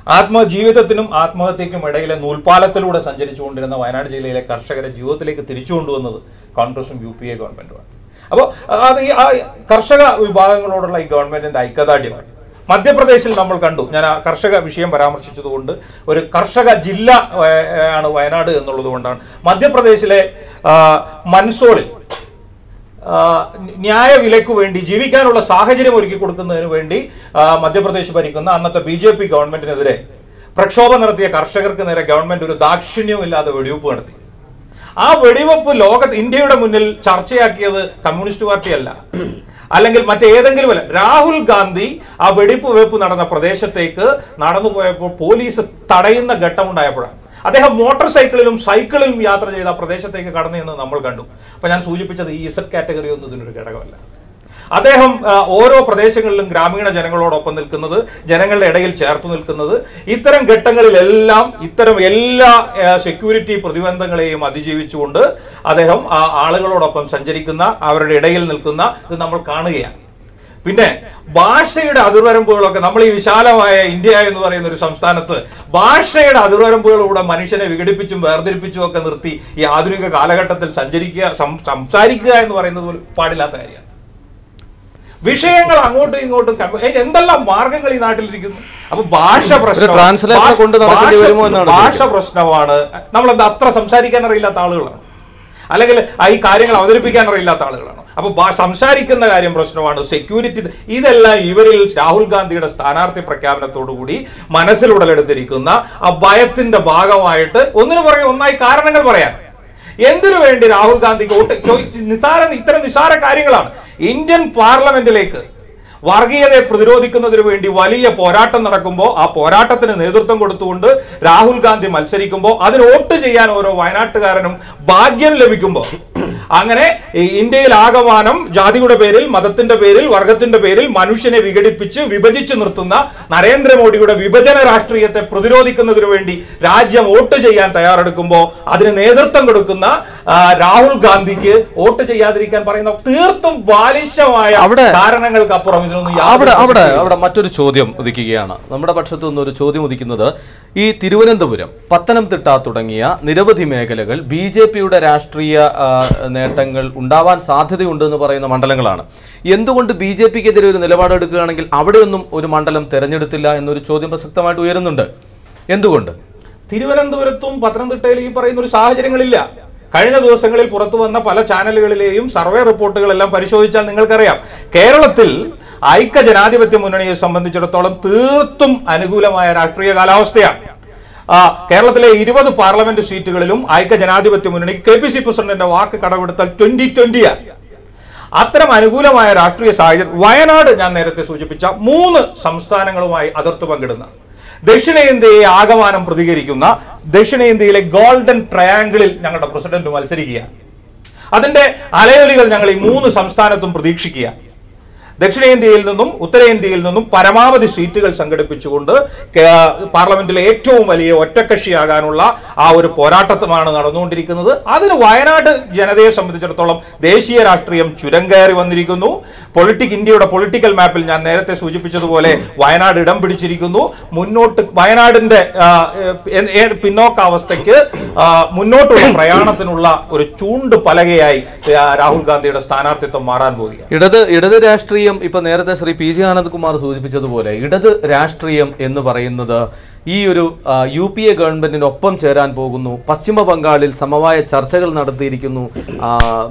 ആത്മജീവിതത്തിനും ആത്മഹത്യക്കും ഇടയിലെ നൂൽപാലത്തിലൂടെ സഞ്ചരിച്ചുകൊണ്ടിരുന്ന വയനാട് ജില്ലയിലെ കർഷകരെ ജീവിതത്തിലേക്ക് തിരിച്ചു കൊണ്ടുവന്നത് കോൺഗ്രസും യു പി എ ഗവൺമെന്റുമാണ്. അപ്പോൾ അത് ഈ കർഷക വിഭാഗങ്ങളോടുള്ള ഈ ഗവൺമെന്റിന്റെ ഐക്യദാർഢ്യമാണ്. മധ്യപ്രദേശിൽ നമ്മൾ കണ്ടു ഞാൻ ആ കർഷക വിഷയം പരാമർശിച്ചതുകൊണ്ട് ഒരു കർഷക ജില്ല ആണ് വയനാട് എന്നുള്ളത് കൊണ്ടാണ്. മധ്യപ്രദേശിലെ മൻസോളിൽ ന്യായ വിലയ്ക്ക് വേണ്ടി ജീവിക്കാനുള്ള സാഹചര്യം ഒരുക്കി കൊടുക്കുന്നതിന് വേണ്ടി മധ്യപ്രദേശ് ഭരിക്കുന്ന അന്നത്തെ ബി ജെ പി ഗവൺമെന്റിനെതിരെ പ്രക്ഷോഭം നടത്തിയ കർഷകർക്ക് നേരെ ഗവൺമെന്റ് ഒരു ദാക്ഷിണ്യമില്ലാതെ വെടിവെപ്പ് നടത്തി. ആ വെടിവെപ്പ് ലോകത്ത് ഇന്ത്യയുടെ മുന്നിൽ ചർച്ചയാക്കിയത് കമ്മ്യൂണിസ്റ്റ് പാർട്ടിയല്ല. അല്ലെങ്കിൽ മറ്റേതെങ്കിലും അല്ല രാഹുൽ ഗാന്ധി ആ വെടിപ്പ് വെപ്പ് നടന്ന പ്രദേശത്തേക്ക് നടന്നു പോയപ്പോൾ പോലീസ് തടയുന്ന ഘട്ടമുണ്ടായപ്പോഴാണ്. അദ്ദേഹം മോട്ടോർ സൈക്കിളിലും സൈക്കിളിലും യാത്ര ചെയ്ത പ്രദേശത്തേക്ക് കടന്നു എന്ന് നമ്മൾ കണ്ടു. അപ്പൊ ഞാൻ സൂചിപ്പിച്ചത് ഈ ഇസഡ് കാറ്റഗറി ഒന്നും ഇതിനൊരു ഘടകമല്ല. അദ്ദേഹം ഓരോ പ്രദേശങ്ങളിലും ഗ്രാമീണ ജനങ്ങളോടൊപ്പം നിൽക്കുന്നത് ജനങ്ങളുടെ ഇടയിൽ ചേർത്ത് നിൽക്കുന്നത് ഇത്തരം ഘട്ടങ്ങളിലെല്ലാം ഇത്തരം എല്ലാ സെക്യൂരിറ്റി പ്രതിബന്ധങ്ങളെയും അതിജീവിച്ചുകൊണ്ട് അദ്ദേഹം ആളുകളോടൊപ്പം സഞ്ചരിക്കുന്ന അവരുടെ ഇടയിൽ നിൽക്കുന്ന ഇത് നമ്മൾ കാണുകയാണ്. പിന്നെ ഭാഷയുടെ അതിർവരമ്പുകളൊക്കെ നമ്മൾ ഈ വിശാലമായ ഇന്ത്യ എന്ന് പറയുന്ന ഒരു സംസ്ഥാനത്ത് ഭാഷയുടെ അതിർവരമ്പുകളിലൂടെ മനുഷ്യനെ വിഘടിപ്പിച്ചും വേർതിരിപ്പിച്ചും ഒക്കെ നിർത്തി ഈ ആധുനിക കാലഘട്ടത്തിൽ സഞ്ചരിക്കുക സംസാരിക്കുക എന്ന് പറയുന്നത് പോലും പാടില്ലാത്ത കാര്യമാണ്. വിഷയങ്ങൾ അങ്ങോട്ടും ഇങ്ങോട്ടും എന്തെല്ലാം മാർഗങ്ങൾ ഈ നാട്ടിലിരിക്കുന്നു? അപ്പൊ ഭാഷ പ്രശ്നം ഭാഷ പ്രശ്നമാണ്. നമ്മളെന്താ അത്ര സംസാരിക്കാൻ അറിയില്ലാത്ത ആളുകളാണ്. അല്ലെങ്കിൽ ഈ കാര്യങ്ങൾ അവതരിപ്പിക്കാൻ അറിയില്ലാത്ത ആളുകളാണ്. അപ്പൊ സംസാരിക്കുന്ന കാര്യം പ്രശ്നമാണ്. സെക്യൂരിറ്റി ഇതെല്ലാം ഇവരിൽ രാഹുൽ ഗാന്ധിയുടെ സ്ഥാനാർത്ഥി പ്രഖ്യാപനത്തോടുകൂടി മനസ്സിൽ ഉടലെടുത്തിരിക്കുന്ന ആ ഭയത്തിന്റെ ഭാഗമായിട്ട് ഒന്നിനു പുറകെ ഒന്നായി കാരണങ്ങൾ പറയാൻ. എന്തിനു വേണ്ടി രാഹുൽ ഗാന്ധിക്ക് വോട്ട് നിസാര ഇത്തരം നിസാര കാര്യങ്ങളാണ്. ഇന്ത്യൻ പാർലമെന്റിലേക്ക് വർഗീയതയെ പ്രതിരോധിക്കുന്നതിന് വേണ്ടി വലിയ പോരാട്ടം നടക്കുമ്പോൾ ആ പോരാട്ടത്തിന് നേതൃത്വം കൊടുത്തുകൊണ്ട് രാഹുൽ ഗാന്ധി മത്സരിക്കുമ്പോൾ അതിന് വോട്ട് ചെയ്യാൻ ഓരോ വയനാട്ടുകാരനും ഭാഗ്യം ലഭിക്കുമ്പോൾ അങ്ങനെ ഇന്ത്യയിൽ ആകമാനം ജാതിയുടെ പേരിൽ മതത്തിന്റെ പേരിൽ വർഗത്തിന്റെ പേരിൽ മനുഷ്യനെ വിഘടിപ്പിച്ച് വിഭജിച്ചു നിർത്തുന്ന നരേന്ദ്രമോദിയുടെ വിഭജന രാഷ്ട്രീയത്തെ പ്രതിരോധിക്കുന്നതിനു വേണ്ടി രാജ്യം വോട്ട് ചെയ്യാൻ തയ്യാറെടുക്കുമ്പോൾ അതിന് നേതൃത്വം കൊടുക്കുന്ന രാഹുൽ ഗാന്ധിക്ക് വോട്ട് ചെയ്യാതിരിക്കാൻ പറയുന്ന തീർത്തും ബാലിശമായ കാരണങ്ങൾക്ക് അപ്പുറം ഇതിനൊന്നും അവിടെ അവിടെ അവിടെ മറ്റൊരു ചോദ്യം ഉദിക്കുകയാണ്. നമ്മുടെ പക്ഷത്തു നിന്ന് ഒരു ചോദ്യം ഉദിക്കുന്നത് ഈ തിരുവനന്തപുരം പത്തനംതിട്ട തുടങ്ങിയ നിരവധി മേഖലകൾ ബി ജെ പിയുടെ രാഷ്ട്രീയ നേട്ടങ്ങൾ ഉണ്ടാവാൻ സാധ്യതയുണ്ടെന്ന് പറയുന്ന മണ്ഡലങ്ങളാണ്. എന്തുകൊണ്ട് ബി ജെ പിക്കെതിരെ ഒരു നിലപാടെടുക്കുകയാണെങ്കിൽ അവിടെയൊന്നും ഒരു മണ്ഡലം തെരഞ്ഞെടുത്തില്ല എന്നൊരു ചോദ്യം പ്രസക്തമായിട്ട് ഉയരുന്നുണ്ട്. എന്തുകൊണ്ട്? തിരുവനന്തപുരത്തും പത്തനംതിട്ടയിലും ഈ പറയുന്ന ഒരു സാഹചര്യങ്ങളില്ല. കഴിഞ്ഞ ദിവസങ്ങളിൽ പുറത്തു വന്ന പല ചാനലുകളിലെയും സർവേ റിപ്പോർട്ടുകളെല്ലാം പരിശോധിച്ചാൽ നിങ്ങൾക്കറിയാം. കേരളത്തിൽ ഐക്യ ജനാധിപത്യ മുന്നണിയെ സംബന്ധിച്ചിടത്തോളം തീർത്തും അനുകൂലമായ രാഷ്ട്രീയ കാലാവസ്ഥയാണ്. കേരളത്തിലെ ഇരുപത് പാർലമെന്റ് സീറ്റുകളിലും ഐക്യ ജനാധിപത്യ മുന്നണി കെ പി സി പ്രസിഡന്റിന്റെ വാക്ക് കടമെടുത്താൽ ട്വന്റി ട്വന്റിയാണ് അത്തരം അനുകൂലമായ രാഷ്ട്രീയ സാഹചര്യം വയനാട് ഞാൻ നേരത്തെ സൂചിപ്പിച്ച മൂന്ന് സംസ്ഥാനങ്ങളുമായി അതിർത്ത് പങ്കിടുന്ന ദക്ഷിണേന്ത്യയെ ആഗമാനം പ്രതികരിക്കുന്ന ദക്ഷിണേന്ത്യയിലെ ഗോൾഡൻ ട്രയാങ്കിളിൽ ഞങ്ങളുടെ പ്രസിഡന്റ് മത്സരിക്കുക അതിന്റെ അലയൊലികൾ ഞങ്ങൾ ഈ മൂന്ന് സംസ്ഥാനത്തും പ്രതീക്ഷിക്കുക ദക്ഷിണേന്ത്യയിൽ നിന്നും ഉത്തരേന്ത്യയിൽ നിന്നും പരമാവധി സീറ്റുകൾ സംഘടിപ്പിച്ചുകൊണ്ട് പാർലമെന്റിലെ ഏറ്റവും വലിയ ഒറ്റക്കക്ഷിയാകാനുള്ള ആ ഒരു പോരാട്ടമാണ് നടന്നുകൊണ്ടിരിക്കുന്നത്. അതിന് വയനാട് ജനതയെ സംബന്ധിച്ചിടത്തോളം ദേശീയ രാഷ്ട്രീയം ചുരം കയറി വന്നിരിക്കുന്നു. പൊളിറ്റിക് ഇന്ത്യയുടെ പൊളിറ്റിക്കൽ മാപ്പിൽ ഞാൻ നേരത്തെ സൂചിപ്പിച്ചതുപോലെ വയനാട് ഇടം പിടിച്ചിരിക്കുന്നു. മുന്നോട്ട് വയനാടിന്റെ പിന്നോക്കാവസ്ഥയ്ക്ക് മുന്നോട്ടുള്ള പ്രയാണത്തിനുള്ള ഒരു ചൂണ്ട് പലകയായി രാഹുൽ ഗാന്ധിയുടെ സ്ഥാനാർത്ഥിത്വം മാറാൻ പോവുകയാണ്. ഇടത് ഇടത് രാഷ്ട്രീയം ഇപ്പൊ നേരത്തെ ശ്രീ പി ജി ആനന്ദ്കുമാർ സൂചിപ്പിച്ചതുപോലെ ഇടത് രാഷ്ട്രീയം എന്ന് പറയുന്നത് ഈ ഒരു യു പി എ ഗവൺമെന്റിനൊപ്പം ചേരാൻ പോകുന്നു. പശ്ചിമ ബംഗാളിൽ സമവായ ചർച്ചകൾ നടത്തിയിരിക്കുന്നു.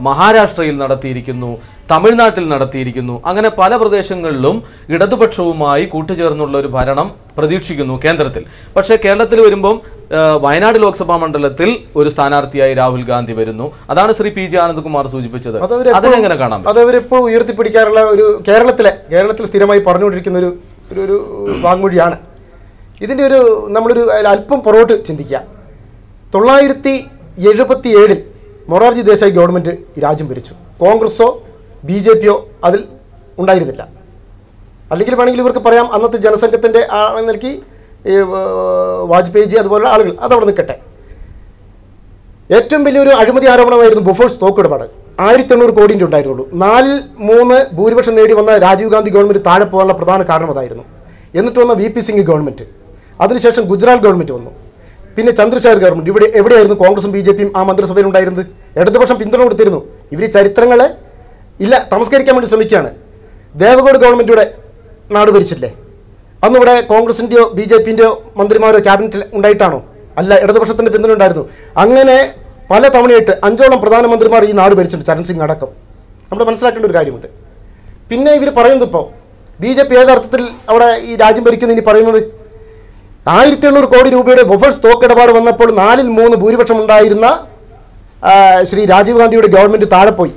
മഹാരാഷ്ട്രയിൽ നടത്തിയിരിക്കുന്നു. തമിഴ്നാട്ടിൽ നടത്തിയിരിക്കുന്നു. അങ്ങനെ പല പ്രദേശങ്ങളിലും ഇടതുപക്ഷവുമായി കൂട്ടുചേർന്നുള്ള ഒരു ഭരണം പ്രതീക്ഷിക്കുന്നു കേന്ദ്രത്തിൽ. പക്ഷേ കേരളത്തിൽ വരുമ്പം വയനാട് ലോക്സഭാ മണ്ഡലത്തിൽ ഒരു സ്ഥാനാർത്ഥിയായി രാഹുൽ ഗാന്ധി വരുന്നു. അതാണ് ശ്രീ പി ജി ആനന്ദകുമാർ സൂചിപ്പിച്ചത്. അതെങ്ങനെ അതിനെങ്ങനെ കാണാം അതവരിപ്പോൾ ഉയർത്തിപ്പിടിക്കാറുള്ള ഒരു കേരളത്തിലെ കേരളത്തിൽ സ്ഥിരമായി പറഞ്ഞുകൊണ്ടിരിക്കുന്ന ഒരു ഒരു ഒരു വാങ്മൊഴിയാണ്. ഇതിന്റെ ഒരു നമ്മളൊരു അല്പം പുറകോട്ട് ചിന്തിക്കുക. തൊള്ളായിരത്തി എഴുപത്തി ഏഴിൽ മൊറാർജി ദേശായി ഗവൺമെന്റ് രാജ്യം ഭരിച്ചു. കോൺഗ്രസോ ബി ജെ പിയോ അതിൽ ഉണ്ടായിരുന്നില്ല. അല്ലെങ്കിൽ വേണമെങ്കിൽ ഇവർക്ക് പറയാം അന്നത്തെ ജനസംഘത്തിന്റെ ആ നൽകി വാജ്പേയിജി അതുപോലുള്ള ആളുകൾ അതവിടെ നിൽക്കട്ടെ. ഏറ്റവും വലിയൊരു അഴിമതി ആരോപണമായിരുന്നു ബൊഫോഴ്സ് തോക്കിടപാട് ആയിരത്തി എണ്ണൂറ് കോടിന്റെ ഉണ്ടായിരുന്നുള്ളൂ. നാലിൽ മൂന്ന് ഭൂരിപക്ഷം നേടി വന്ന രാജീവ് ഗാന്ധി ഗവൺമെന്റ് താഴെ പോകാനുള്ള പ്രധാന കാരണം അതായിരുന്നു. എന്നിട്ട് വന്ന വി പി സിംഗ് ഗവൺമെന്റ്. അതിനുശേഷം ഗുജറാത്ത് ഗവൺമെന്റ് വന്നു. പിന്നെ ചന്ദ്രശേഖർ ഗവൺമെന്റ്. ഇവിടെ എവിടെയായിരുന്നു കോൺഗ്രസും ബി ജെ പിയും ആ മന്ത്രിസഭയിൽ ഉണ്ടായിരുന്നത് ഇടതുപക്ഷം പിന്തുണ കൊടുത്തിരുന്നു. ഇവർ ചരിത്രങ്ങളെ ഇല്ല തമസ്കരിക്കാൻ വേണ്ടി ശ്രമിക്കുകയാണ്. ദേവഗൌഡ് ഗവൺമെന്റിയുടെ നാട് ഭരിച്ചില്ലേ അന്നിവിടെ കോൺഗ്രസിന്റെയോ ബി ജെ പിന്റെയോ മന്ത്രിമാരോ ക്യാബിനറ്റിൽ ഉണ്ടായിട്ടാണോ? അല്ല ഇടതുപക്ഷത്തിന്റെ പിന്തുണ ഉണ്ടായിരുന്നു. അങ്ങനെ പല തവണയായിട്ട് അഞ്ചോളം പ്രധാനമന്ത്രിമാർ ഈ നാട് ഭരിച്ചിട്ടുണ്ട് ചരൺ സിംഗ് അടക്കം. നമ്മൾ മനസ്സിലാക്കേണ്ട ഒരു കാര്യമുണ്ട്. പിന്നെ ഇവർ പറയുന്നത് ഇപ്പോൾ ബി ജെ പി ഏതർത്ഥത്തിൽ അവിടെ ഈ രാജ്യം ഭരിക്കുന്ന ഇനി പറയുന്നത്? ആയിരത്തി എണ്ണൂറ് കോടി രൂപയുടെ ബൊഫേഴ്സ് തോക്കിടപാട് വന്നപ്പോൾ നാലിൽ മൂന്ന് ഭൂരിപക്ഷം ഉണ്ടായിരുന്ന ശ്രീ രാജീവ് ഗാന്ധിയുടെ ഗവൺമെന്റ് താഴെ പോയി.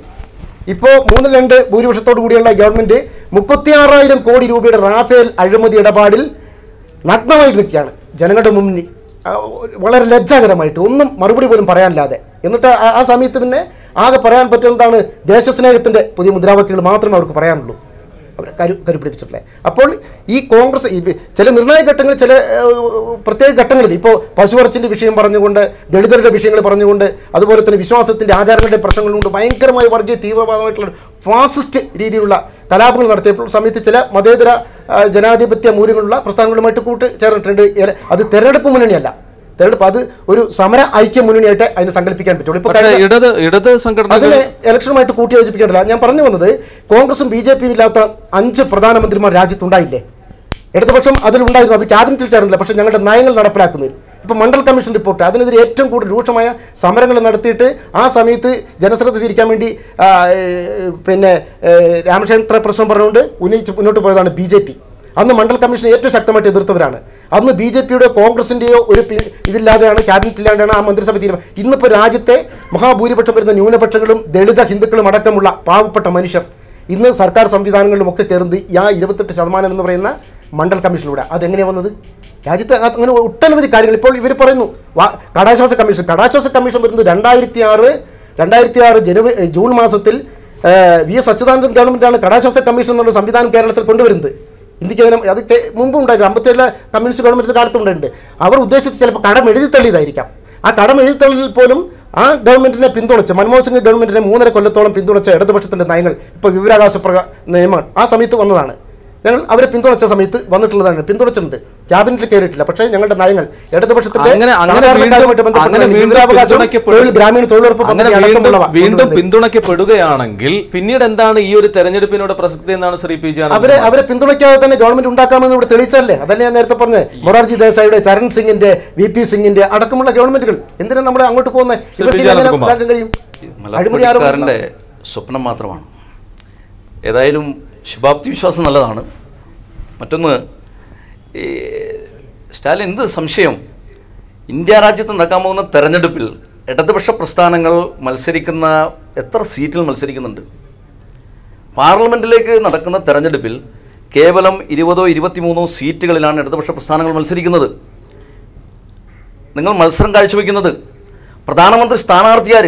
ഇപ്പോൾ മൂന്നിൽ രണ്ട് ഭൂരിപക്ഷത്തോടു കൂടിയുള്ള ഗവൺമെന്റ് മുപ്പത്തിയാറായിരം കോടി രൂപയുടെ റാഫേൽ അഴിമതി ഇടപാടിൽ നഗ്നമായി നിൽക്കുകയാണ്. ജനങ്ങളുടെ മുന്നിൽ വളരെ ലജ്ജാകരമായിട്ട് ഒന്നും മറുപടി പോലും പറയാനില്ലാതെ. എന്നിട്ട് ആ സമയത്ത് പിന്നെ ആകെ പറയാൻ പറ്റുന്നതാണ് ദേശസ്നേഹത്തിന്റെ പുതിയ മുദ്രാവാക്യങ്ങൾ മാത്രമേ അവർക്ക് പറയാനുള്ളൂ. അവരെ കരു കരുപിടിപ്പിച്ചിട്ടില്ലേ അപ്പോൾ ഈ കോൺഗ്രസ് ചില നിർണായക ഘട്ടങ്ങളിൽ ചില പ്രത്യേക ഘട്ടങ്ങളിൽ ഇപ്പോൾ പശുവറച്ചിന്റെ വിഷയം പറഞ്ഞുകൊണ്ട് ദളിതരുടെ വിഷയങ്ങൾ പറഞ്ഞുകൊണ്ട് അതുപോലെ തന്നെ വിശ്വാസത്തിന്റെ ആചാരങ്ങളുടെ പ്രശ്നങ്ങൾ കൊണ്ട് ഭയങ്കരമായ വർഗീയ തീവ്രവാദമായിട്ടുള്ള ഫാസിസ്റ്റ് രീതിയിലുള്ള കലാപങ്ങൾ നടത്തിയപ്പോൾ സമയത്ത് ചില മതേതര ജനാധിപത്യ മൂല്യങ്ങളുള്ള പ്രസ്ഥാനങ്ങളുമായിട്ട് കൂട്ട് ചേർന്നിട്ടുണ്ട്. അത് തെരഞ്ഞെടുപ്പ് മുന്നണിയല്ല. തെരഞ്ഞെടുപ്പ് അത് ഒരു സമര ഐക്യ മുന്നണിയായിട്ട് അതിനെ സങ്കല്പിക്കാൻ പറ്റുള്ളൂ. ഇപ്പോൾ സംഘടനകൾ അതിനെ ഇലക്ഷനുമായിട്ട് കൂട്ടിയോജിപ്പിക്കേണ്ടല്ല. ഞാൻ പറഞ്ഞു വന്നത് കോൺഗ്രസും ബി ജെ പിയും ഇല്ലാത്ത അഞ്ച് പ്രധാനമന്ത്രിമാർ രാജ്യത്തുണ്ടായില്ലേ? ഇടതുപക്ഷം അതിലുണ്ടായിരുന്നു. അവർ ക്യാബിനറ്റിൽ ചേർന്നില്ല. പക്ഷേ ഞങ്ങളുടെ നയങ്ങൾ നടപ്പിലാക്കുന്നതിൽ. ഇപ്പോൾ മണ്ഡൽ കമ്മീഷൻ റിപ്പോർട്ട് അതിനെതിരെ ഏറ്റവും കൂടുതൽ രൂക്ഷമായ സമരങ്ങൾ നടത്തിയിട്ട് ആ സമയത്ത് ജനശ്രദ്ധ തിരിക്കാൻ വേണ്ടി പിന്നെ രാമചന്ദ്ര പ്രശ്നം പറഞ്ഞുകൊണ്ട് ഉന്നയിച്ച് മുന്നോട്ട് പോയതാണ് ബി അന്ന് മണ്ഡൽ കമ്മീഷൻ ഏറ്റവും ശക്തമായിട്ട് എതിർത്തവരാണ്. അന്ന് ബി ജെ പിയുടെ കോൺഗ്രസിന്റെയോ ഒരു ഇതില്ലാതെയാണ് ക്യാബിനറ്റ് ഇല്ലാതെയാണ് ആ മന്ത്രിസഭ തീരുമാനം ഇന്നിപ്പോൾ രാജ്യത്തെ മഹാഭൂരിപക്ഷം വരുന്ന ന്യൂനപക്ഷങ്ങളും ദളിത ഹിന്ദുക്കളും അടക്കമുള്ള പാവപ്പെട്ട മനുഷ്യർ. ഇന്ന് സർക്കാർ സംവിധാനങ്ങളിലും ഒക്കെ കയറുന്നത് ആ ഇരുപത്തെട്ട് ശതമാനം എന്ന് പറയുന്ന മണ്ഡൽ കമ്മീഷനിലൂടെ. അതെങ്ങനെയാണ് വന്നത്? രാജ്യത്ത് അങ്ങനെ ഒട്ടനവധി കാര്യങ്ങൾ ഇപ്പോൾ ഇവർ പറയുന്നു. കടാശ്വാസ കമ്മീഷൻ. കടാശ്വാസ കമ്മീഷൻ വരുന്നത് രണ്ടായിരത്തി ആറ് രണ്ടായിരത്തി ആറ് ജനുവരി ജൂൺ മാസത്തിൽ വി എസ് അച്യുതാനന്ദൻ ഗവൺമെന്റാണ് കടാശ്വാസ കമ്മീഷൻ എന്നുള്ള സംവിധാനം കേരളത്തിൽ കൊണ്ടുവരുന്നത്. ഇന്ത്യയ്ക്ക് അതിന് അത് മുമ്പ് ഉണ്ടായിരുന്നു. അമ്പത്തേഴിലെ കമ്മ്യൂണിസ്റ്റ് ഗവൺമെന്റിന്റെ കാലത്ത് ഉണ്ടായിട്ടുണ്ട്. അവർ ഉദ്ദേശിച്ച് ചിലപ്പോൾ കടം എഴുതി തള്ളിയതായിരിക്കാം. ആ കടം എഴുതി തള്ളിയിൽ പോലും ആ ഗവൺമെന്റിനെ പിന്തുണച്ച് മൻമോഹൻ സിംഗ് ഗവൺമെന്റിനെ മൂന്നര കൊല്ലത്തോളം പിന്തുണച്ച ഇടതുപക്ഷത്തിന്റെ നയങ്ങൾ ഇപ്പോൾ വിവരാവകാശ പ്രക നിയമങ്ങൾ ആ സമയത്ത് വന്നതാണ്. ഞങ്ങൾ അവരെ പിന്തുണച്ച സമയത്ത് വന്നിട്ടുള്ളതാണ്. പിന്തുണച്ചിട്ടുണ്ട്. ക്യാബിനറ്റിൽ കയറിയിട്ടില്ല. പക്ഷേ ഞങ്ങളുടെ നയങ്ങൾ ഇടതുപക്ഷത്തിന്റെ അങ്ങനെ അങ്ങനെ വീണ്ടും ഗ്രാമീണ തൊഴിലുറപ്പ്. പിന്തുണയ്ക്കപ്പെടുകയാണെങ്കിൽ പിന്നീട് എന്താണ് ഈ ഒരു തെരഞ്ഞെടുപ്പിനോട് പ്രസക്തി എന്നാണ് ശ്രീ പി ജി അവരെ അവരെ പിന്തുണയ്ക്കാതെ തന്നെ ഗവൺമെന്റ് ഉണ്ടാക്കാമെന്ന് ഇവിടെ തെളിയിച്ചല്ലേ അതല്ലേ ഞാൻ നേരത്തെ പറഞ്ഞത്. മൊറാർജി ദേശായിയുടെ ചരൺ സിംഗിന്റെ വി പി സിംഗിന്റെ അടക്കമുള്ള ഗവൺമെന്റുകൾ. എന്തിനാ നമ്മൾ അങ്ങോട്ട് പോകുന്നത്? ഇവർക്ക് എങ്ങനെ. കഴിയും? അഴിമതി സ്വപ്നം മാത്രമാണ്. ഏതായാലും ശുഭാപ്തി വിശ്വാസം നല്ലതാണ്. മറ്റൊന്ന് ഈ സ്റ്റാലിൻ എന്ത് സംശയം? ഇന്ത്യ രാജ്യത്ത് നടക്കാൻ പോകുന്ന തെരഞ്ഞെടുപ്പിൽ ഇടതുപക്ഷ പ്രസ്ഥാനങ്ങൾ മത്സരിക്കുന്ന എത്ര സീറ്റിൽ മത്സരിക്കുന്നുണ്ട്? പാർലമെന്റിലേക്ക് നടക്കുന്ന തെരഞ്ഞെടുപ്പിൽ കേവലം ഇരുപതോ ഇരുപത്തിമൂന്നോ സീറ്റുകളിലാണ് ഇടതുപക്ഷ പ്രസ്ഥാനങ്ങൾ മത്സരിക്കുന്നത്. നിങ്ങൾ മത്സരം കാഴ്ചവെക്കുന്നത് പ്രധാനമന്ത്രി സ്ഥാനാർത്ഥിയാർ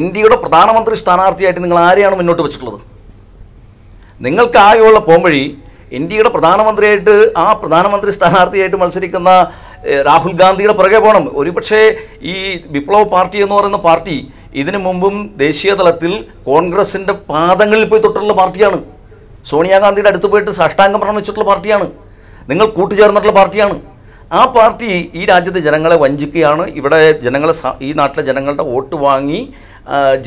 ഇന്ത്യയുടെ പ്രധാനമന്ത്രി സ്ഥാനാർത്ഥിയായിട്ട് നിങ്ങൾ ആരെയാണ് മുന്നോട്ട് വെച്ചിട്ടുള്ളത്? നിങ്ങൾക്ക് ആകെയുള്ള പോംവഴി ഇന്ത്യയുടെ പ്രധാനമന്ത്രിയായിട്ട് ആ പ്രധാനമന്ത്രി സ്ഥാനാർത്ഥിയായിട്ട് മത്സരിക്കുന്ന രാഹുൽ ഗാന്ധിയുടെ പുറകെ പോകണം. ഒരുപക്ഷേ ഈ വിപ്ലവ പാർട്ടി എന്ന് പറയുന്ന പാർട്ടി ഇതിനു മുമ്പും ദേശീയ തലത്തിൽ കോൺഗ്രസിന്റെ പാദങ്ങളിൽ പോയി തൊട്ടുള്ള പാർട്ടിയാണ്. സോണിയാഗാന്ധിയുടെ അടുത്ത് പോയിട്ട് സാഷ്ടാംഗം പ്രണമിച്ചിട്ടുള്ള പാർട്ടിയാണ്. നിങ്ങൾ കൂട്ടുചേർന്നിട്ടുള്ള പാർട്ടിയാണ്. ആ പാർട്ടി ഈ രാജ്യത്തെ ജനങ്ങളെ വഞ്ചിക്കുകയാണ്. ഇവിടെ ജനങ്ങളെ ഈ നാട്ടിലെ ജനങ്ങളുടെ വോട്ട് വാങ്ങി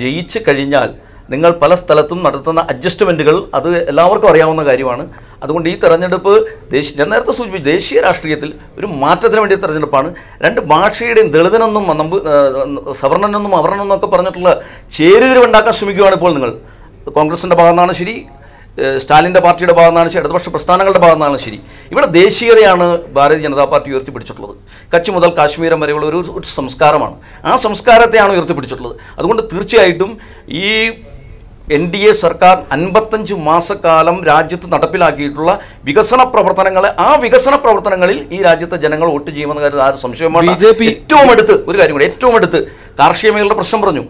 ജയിച്ചു കഴിഞ്ഞാൽ നിങ്ങൾ പല സ്ഥലത്തും നടത്തുന്ന അഡ്ജസ്റ്റ്മെന്റുകൾ അത് എല്ലാവർക്കും അറിയാവുന്ന കാര്യമാണ്. അതുകൊണ്ട് ഈ തെരഞ്ഞെടുപ്പ് ദേശീയ ഞാൻ നേരത്തെ സൂചിപ്പിച്ചു ദേശീയ രാഷ്ട്രീയത്തിൽ ഒരു മാറ്റത്തിന് വേണ്ടിയ തെരഞ്ഞെടുപ്പാണ്. രണ്ട് ഭാഷയുടെയും ദളിതനെന്നും നമ്പ് സവർണനെന്നും അവർണെന്നും ഒക്കെ പറഞ്ഞിട്ടുള്ള ചേരുതിരിവുണ്ടാക്കാൻ ശ്രമിക്കുകയാണ് ഇപ്പോൾ നിങ്ങൾ. കോൺഗ്രസിന്റെ ഭാഗത്താണ് ശരി സ്റ്റാലിന്റെ പാർട്ടിയുടെ ഭാഗത്താണ് ശരി ഇടതുപക്ഷ പ്രസ്ഥാനങ്ങളുടെ ഭാഗത്താണ് ശരി. ഇവിടെ ദേശീയതയാണ് ഭാരതീയ ജനതാ പാർട്ടി ഉയർത്തിപ്പിടിച്ചിട്ടുള്ളത്. കച്ച് മുതൽ കാശ്മീരം വരെയുള്ള ഒരു സംസ്കാരമാണ്. ആ സംസ്കാരത്തെയാണ് ഉയർത്തിപ്പിടിച്ചിട്ടുള്ളത്. അതുകൊണ്ട് തീർച്ചയായിട്ടും ഈ എൻ ഡി എ സർക്കാർ അൻപത്തഞ്ച് മാസക്കാലം രാജ്യത്ത് നടപ്പിലാക്കിയിട്ടുള്ള വികസന പ്രവർത്തനങ്ങളെ ആ വികസന പ്രവർത്തനങ്ങളിൽ ഈ രാജ്യത്തെ ജനങ്ങൾ വോട്ട് ചെയ്യുമെന്ന കാര്യത്തിൽ ആരും സംശയമാണ് ഏറ്റവും അടുത്ത് ഒരു കാര്യം കൂടി ഏറ്റവും അടുത്ത് കാർഷിക മേഖലയുടെ പ്രശ്നം പറഞ്ഞു.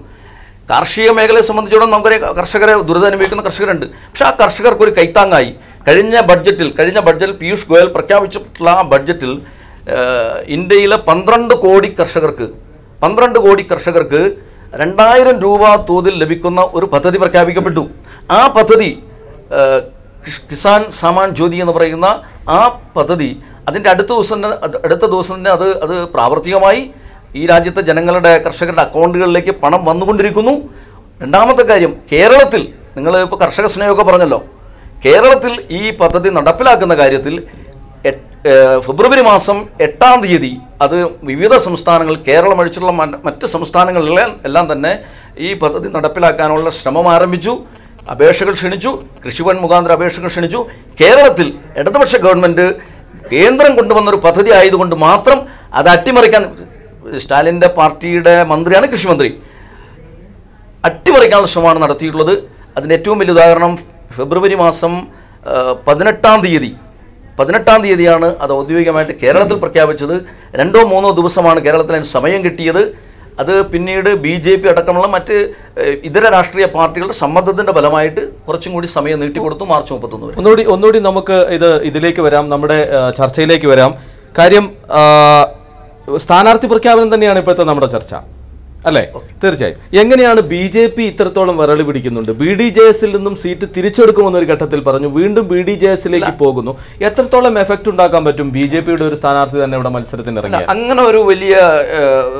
കാർഷിക മേഖലയെ സംബന്ധിച്ചിടത്തോളം നമുക്കറിയാം കർഷകരെ ദുരിതം അനുഭവിക്കുന്ന കർഷകരുണ്ട്. പക്ഷെ ആ കർഷകർക്ക് ഒരു കൈത്താങ്ങായി. കഴിഞ്ഞ ബഡ്ജറ്റിൽ കഴിഞ്ഞ ബഡ്ജറ്റിൽ പീയൂഷ് ഗോയൽ പ്രഖ്യാപിച്ചിട്ടുള്ള ആ ബഡ്ജറ്റിൽ ഇന്ത്യയിലെ പന്ത്രണ്ട് കോടി കർഷകർക്ക് പന്ത്രണ്ട് കോടി കർഷകർക്ക് രണ്ടായിരം രൂപ തോതിൽ ലഭിക്കുന്ന ഒരു പദ്ധതി പ്രഖ്യാപിക്കപ്പെട്ടു. ആ പദ്ധതി കിസാൻ സാമാൻ ജ്യോതി എന്ന് പറയുന്ന ആ പദ്ധതി അതിന്റെ അടുത്ത ദിവസം അടുത്ത ദിവസം തന്നെ അത് അത് പ്രാവർത്തികമായി ഈ രാജ്യത്തെ ജനങ്ങളുടെ കർഷകരുടെ അക്കൗണ്ടുകളിലേക്ക് പണം വന്നുകൊണ്ടിരിക്കുന്നു. രണ്ടാമത്തെ കാര്യം കേരളത്തിൽ നിങ്ങൾ ഇപ്പോൾ കർഷക സ്നേഹമൊക്കെ പറഞ്ഞല്ലോ കേരളത്തിൽ ഈ പദ്ധതി നടപ്പിലാക്കുന്ന കാര്യത്തിൽ ഫെബ്രുവരി മാസം എട്ടാം തീയതി അത് വിവിധ സംസ്ഥാനങ്ങൾ കേരളം ഒഴിച്ചുള്ള മറ്റ് സംസ്ഥാനങ്ങളിലെ എല്ലാം തന്നെ ഈ പദ്ധതി നടപ്പിലാക്കാനുള്ള ശ്രമം ആരംഭിച്ചു. അപേക്ഷകൾ ക്ഷണിച്ചു. കൃഷിവൻ മുഖാന്തര അപേക്ഷകൾ ക്ഷണിച്ചു. കേരളത്തിൽ ഇടതുപക്ഷ ഗവൺമെന്റ് കേന്ദ്രം കൊണ്ടുവന്നൊരു പദ്ധതി ആയതുകൊണ്ട് മാത്രം അത് അട്ടിമറിക്കാൻ സ്റ്റാലിന്റെ പാർട്ടിയുടെ മന്ത്രിയാണ് കൃഷിമന്ത്രി. അട്ടിമറിക്കാനുള്ള ശ്രമമാണ് നടത്തിയിട്ടുള്ളത്. അതിന്റെ ഏറ്റവും വലിയ ഉദാഹരണം ഫെബ്രുവരി മാസം പതിനെട്ടാം തീയതി പതിനെട്ടാം തീയതിയാണ് അത് ഔദ്യോഗികമായിട്ട് കേരളത്തിൽ പ്രഖ്യാപിച്ചത്. രണ്ടോ മൂന്നോ ദിവസമാണ് കേരളത്തിൽ സമയം കിട്ടിയത്. അത് പിന്നീട് ബി ജെ പി അടക്കമുള്ള മറ്റ് ഇതര രാഷ്ട്രീയ പാർട്ടികളുടെ സമ്മർദ്ദത്തിന്റെ ഫലമായിട്ട് കുറച്ചും കൂടി സമയം നീട്ടിക്കൊടുത്തു മാർച്ച് മുപ്പത്തൊന്ന് വരെ. ഒന്നുകൂടി ഒന്നുകൂടി നമുക്ക് ഇത് ഇതിലേക്ക് വരാം. നമ്മുടെ ചർച്ചയിലേക്ക് വരാം. കാര്യം സ്ഥാനാർത്ഥി പ്രഖ്യാപനം തന്നെയാണ് ഇപ്പോഴത്തെ നമ്മുടെ ചർച്ച. അല്ലേ? തീർച്ചയായും. എങ്ങനെയാണ് ബി ജെ പി ഇത്രത്തോളം വരളി പിടിക്കുന്നുണ്ട്? ബി ഡി ജെ എസിൽ നിന്നും സീറ്റ് തിരിച്ചെടുക്കുമെന്നൊരു ഘട്ടത്തിൽ പറഞ്ഞു. വീണ്ടും ബി ഡി ജെ എസിലേക്ക് പോകുന്നു. എത്രത്തോളം എഫക്റ്റ് ഉണ്ടാക്കാൻ പറ്റും ബി ജെ പിയുടെ ഒരു സ്ഥാനാർത്ഥി തന്നെ ഇവിടെ മത്സരത്തിന് ഇറങ്ങി അങ്ങനെ ഒരു വലിയ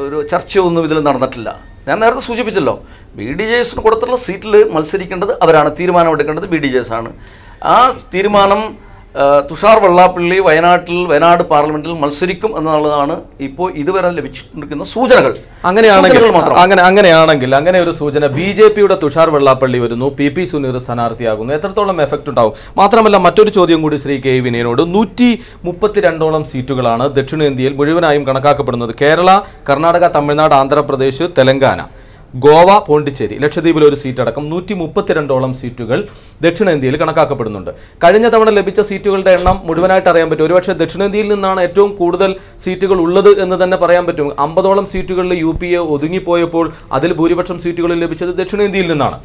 ഒരു ചർച്ചയൊന്നും ഇതിൽ നടന്നിട്ടില്ല. ഞാൻ നേരത്തെ സൂചിപ്പിച്ചല്ലോ. ബി ഡി ജെ എസിന് കൊടുത്തുള്ള സീറ്റിൽ മത്സരിക്കേണ്ടത് അവരാണ് തീരുമാനമെടുക്കേണ്ടത് ബി ഡി ജെ എസ് ആണ്. ആ തീരുമാനം തുഷാർ വെള്ളാപ്പള്ളി വയനാട്ടിൽ വയനാട് പാർലമെന്റിൽ മത്സരിക്കും എന്നുള്ളതാണ് ഇപ്പോൾ ഇതുവരെ ലഭിച്ചിരിക്കുന്ന സൂചനകൾ. അങ്ങനെയാണെങ്കിൽ അങ്ങനെ അങ്ങനെയാണെങ്കിൽ അങ്ങനെ ഒരു സൂചന ബി ജെ പിയുടെ തുഷാർ വെള്ളാപ്പള്ളി വരുന്നു പി പി സുനീർ സ്ഥാനാർത്ഥിയാകുന്നു. എത്രത്തോളം എഫക്റ്റ് ഉണ്ടാവും? മാത്രമല്ല മറ്റൊരു ചോദ്യം കൂടി ശ്രീ കെ വിനയനോട് നൂറ്റി മുപ്പത്തിരണ്ടോളം സീറ്റുകളാണ് ദക്ഷിണേന്ത്യയിൽ മുഴുവനായും കണക്കാക്കപ്പെടുന്നത്. കേരള കർണാടക തമിഴ്നാട് ആന്ധ്രാപ്രദേശ് തെലങ്കാന. ഗോവ പോണ്ടിച്ചേരി ലക്ഷദ്വീപിൽ ഒരു സീറ്റ് അടക്കം നൂറ്റി മുപ്പത്തിരണ്ടോളം സീറ്റുകൾ ദക്ഷിണേന്ത്യയിൽ കണക്കാക്കപ്പെടുന്നുണ്ട്. കഴിഞ്ഞ തവണ ലഭിച്ച സീറ്റുകളുടെ എണ്ണം മുഴുവനായിട്ട് അറിയാൻ പറ്റും. ഒരുപക്ഷെ ദക്ഷിണേന്ത്യയിൽ നിന്നാണ് ഏറ്റവും കൂടുതൽ സീറ്റുകൾ ഉള്ളത് എന്ന് തന്നെ പറയാൻ പറ്റും. അമ്പതോളം സീറ്റുകളിൽ യു പി എ ഒതുങ്ങിപ്പോയപ്പോൾ അതിൽ ഭൂരിപക്ഷം സീറ്റുകളിൽ ലഭിച്ചത് ദക്ഷിണേന്ത്യയിൽ നിന്നാണ്.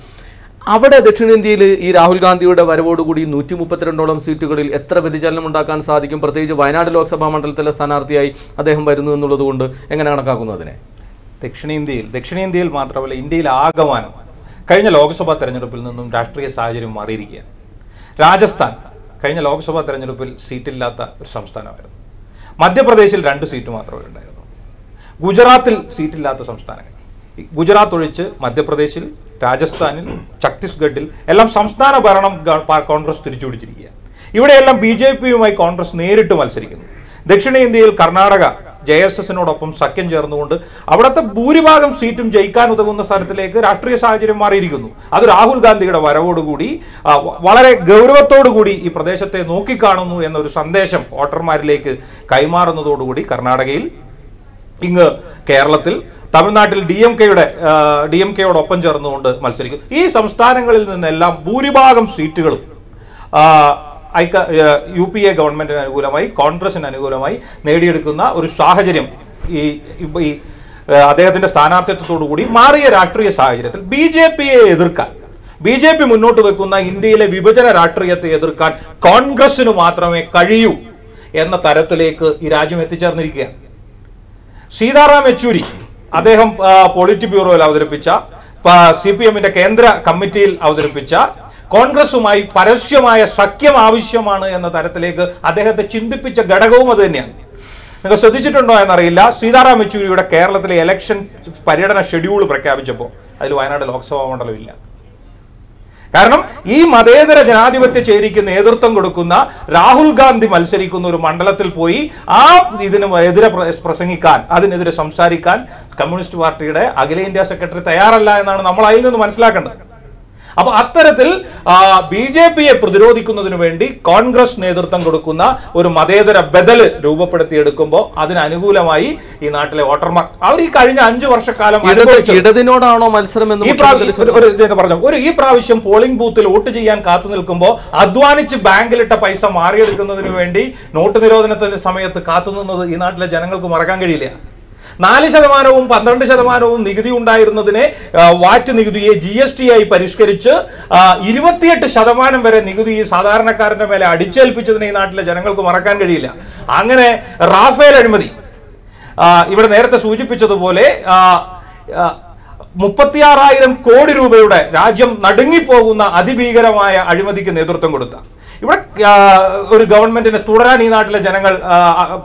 അവിടെ ദക്ഷിണേന്ത്യയിൽ ഈ രാഹുൽ ഗാന്ധിയുടെ വരവോടുകൂടി നൂറ്റി മുപ്പത്തിരണ്ടോളം സീറ്റുകളിൽ എത്ര വ്യതിചലനം ഉണ്ടാക്കാൻ സാധിക്കും? പ്രത്യേകിച്ച് വയനാട് ലോക്സഭാ മണ്ഡലത്തിലെ സ്ഥാനാർത്ഥിയായി അദ്ദേഹം വരുന്നു എന്നുള്ളത് കൊണ്ട് എങ്ങനെ കണക്കാക്കുന്നതിനെ ദക്ഷിണേന്ത്യയിൽ ദക്ഷിണേന്ത്യയിൽ മാത്രമല്ല ഇന്ത്യയിൽ ആകമാനം കഴിഞ്ഞ ലോക്സഭാ തെരഞ്ഞെടുപ്പിൽ നിന്നും രാഷ്ട്രീയ സാഹചര്യം മാറിയിരിക്കുകയാണ്. രാജസ്ഥാൻ കഴിഞ്ഞ ലോക്സഭാ തെരഞ്ഞെടുപ്പിൽ സീറ്റില്ലാത്ത ഒരു സംസ്ഥാനമായിരുന്നു. മധ്യപ്രദേശിൽ രണ്ട് സീറ്റ് മാത്രമേ ഉണ്ടായിരുന്നു ഗുജറാത്തിൽ സീറ്റില്ലാത്ത സംസ്ഥാനങ്ങൾ. ഗുജറാത്ത് ഒഴിച്ച് മധ്യപ്രദേശിൽ രാജസ്ഥാനിൽ ഛത്തീസ്ഗഡിൽ എല്ലാം സംസ്ഥാന ഭരണം കോൺഗ്രസ് തിരിച്ചുപിടിച്ചിരിക്കുകയാണ്. ഇവിടെയെല്ലാം ബി ജെ പിയുമായി കോൺഗ്രസ് നേരിട്ട് മത്സരിക്കുന്നു. ദക്ഷിണേന്ത്യയിൽ കർണാടക ജെ എസ് എസിനോടൊപ്പം സഖ്യം ചേർന്നുകൊണ്ട് അവിടുത്തെ ഭൂരിഭാഗം സീറ്റും ജയിക്കാൻ ഉതകുന്ന സ്ഥലത്തിലേക്ക് രാഷ്ട്രീയ സാഹചര്യം മാറിയിരിക്കുന്നു. അത് രാഹുൽ ഗാന്ധിയുടെ വരവോടുകൂടി വളരെ ഗൗരവത്തോടുകൂടി ഈ പ്രദേശത്തെ നോക്കിക്കാണുന്നു എന്നൊരു സന്ദേശം വോട്ടർമാരിലേക്ക് കൈമാറുന്നതോടുകൂടി കർണാടകയിൽ ഇങ്ങ് കേരളത്തിൽ തമിഴ്നാട്ടിൽ ഡി എം കെയുടെ ഡി എം കെയോടൊപ്പം ചേർന്നുകൊണ്ട് മത്സരിക്കും ഈ സംസ്ഥാനങ്ങളിൽ നിന്നെല്ലാം ഭൂരിഭാഗം സീറ്റുകളും ഐക്യ യു പി എ ഗവൺമെന്റിന് അനുകൂലമായി കോൺഗ്രസിന് അനുകൂലമായി നേടിയെടുക്കുന്ന ഒരു സാഹചര്യം ഈ ഈ അദ്ദേഹത്തിന്റെ സ്ഥാനാർത്ഥിത്വത്തോടു കൂടി മാറിയ രാഷ്ട്രീയ സാഹചര്യത്തിൽ ബി ജെ പിയെ എതിർക്കാൻ ബി ജെ പി മുന്നോട്ട് വെക്കുന്ന ഇന്ത്യയിലെ വിഭജന രാഷ്ട്രീയത്തെ എതിർക്കാൻ കോൺഗ്രസിന് മാത്രമേ കഴിയൂ എന്ന തരത്തിലേക്ക് ഈ രാജ്യം എത്തിച്ചേർന്നിരിക്കുകയാണ്. സീതാറാം യെച്ചൂരി അദ്ദേഹം പോളിറ്റ് ബ്യൂറോയിൽ അവതരിപ്പിച്ച സി പി എമ്മിന്റെ കേന്ദ്ര കമ്മിറ്റിയിൽ അവതരിപ്പിച്ച കോൺഗ്രസുമായി പരസ്യമായ സഖ്യം ആവശ്യമാണ് എന്ന തരത്തിലേക്ക് അദ്ദേഹത്തെ ചിന്തിപ്പിച്ച ഘടകവും അത് തന്നെയാണ്. നിങ്ങൾ ശ്രദ്ധിച്ചിട്ടുണ്ടോ എന്നറിയില്ല. സീതാറാം യെച്ചൂരിയുടെ കേരളത്തിലെ ഇലക്ഷൻ പര്യടന ഷെഡ്യൂൾ പ്രഖ്യാപിച്ചപ്പോൾ അതിൽ വയനാട് ലോക്സഭാ മണ്ഡലം ഇല്ല. കാരണം ഈ മതേതര ജനാധിപത്യ ചേരിക്ക് നേതൃത്വം കൊടുക്കുന്ന രാഹുൽ ഗാന്ധി മത്സരിക്കുന്ന ഒരു മണ്ഡലത്തിൽ പോയി ആ ഇതിന് എതിരെ പ്രസംഗിക്കാൻ അതിനെതിരെ സംസാരിക്കാൻ കമ്മ്യൂണിസ്റ്റ് പാർട്ടിയുടെ അഖിലേന്ത്യാ സെക്രട്ടറി തയ്യാറല്ല എന്നാണ് നമ്മൾ അതിൽ നിന്ന് മനസ്സിലാക്കേണ്ടത്. അപ്പൊ അത്തരത്തിൽ ബി ജെ പിയെ പ്രതിരോധിക്കുന്നതിന് വേണ്ടി കോൺഗ്രസ് നേതൃത്വം കൊടുക്കുന്ന ഒരു മതേതര ബദൽ രൂപപ്പെടുത്തിയെടുക്കുമ്പോൾ അതിനനുകൂലമായി ഈ നാട്ടിലെ വോട്ടർമാർ. അവർ ഈ കഴിഞ്ഞ അഞ്ചു വർഷക്കാലം ഇടതിനോടാണോ മത്സരം എന്ന് ഈ പറഞ്ഞു. ഒരു ഈ പ്രാവശ്യം പോളിംഗ് ബൂത്തിൽ വോട്ട് ചെയ്യാൻ കാത്തു നിൽക്കുമ്പോൾ അധ്വാനിച്ച് ബാങ്കിലിട്ട പൈസ മാറിയെടുക്കുന്നതിന് വേണ്ടി നോട്ട് നിരോധനത്തിന്റെ സമയത്ത് കാത്തുനിന്നത് ഈ നാട്ടിലെ ജനങ്ങൾക്ക് മറക്കാൻ കഴിയില്ല. നാല് ശതമാനവും പന്ത്രണ്ട് ശതമാനവും നികുതി ഉണ്ടായിരുന്നതിനെ വാറ്റ് നികുതിയെ ജി എസ് ടി ആയി പരിഷ്കരിച്ച് ഇരുപത്തിയെട്ട് ശതമാനം വരെ നികുതി സാധാരണക്കാരന്റെ മേലെ അടിച്ചേൽപ്പിച്ചതിനെ ഈ നാട്ടിലെ ജനങ്ങൾക്ക് മറക്കാൻ കഴിയില്ല. അങ്ങനെ റാഫേൽ അഴിമതി ഇവിടെ നേരത്തെ സൂചിപ്പിച്ചതുപോലെ മുപ്പത്തിയാറായിരം കോടി രൂപയുടെ രാജ്യം നടുങ്ങിപ്പോകുന്ന അതിഭീകരമായ അഴിമതിക്ക് നേതൃത്വം കൊടുത്ത. ഇവിടെ ഒരു ഗവൺമെന്റിനെ തുടരാൻ ഈ നാട്ടിലെ ജനങ്ങൾ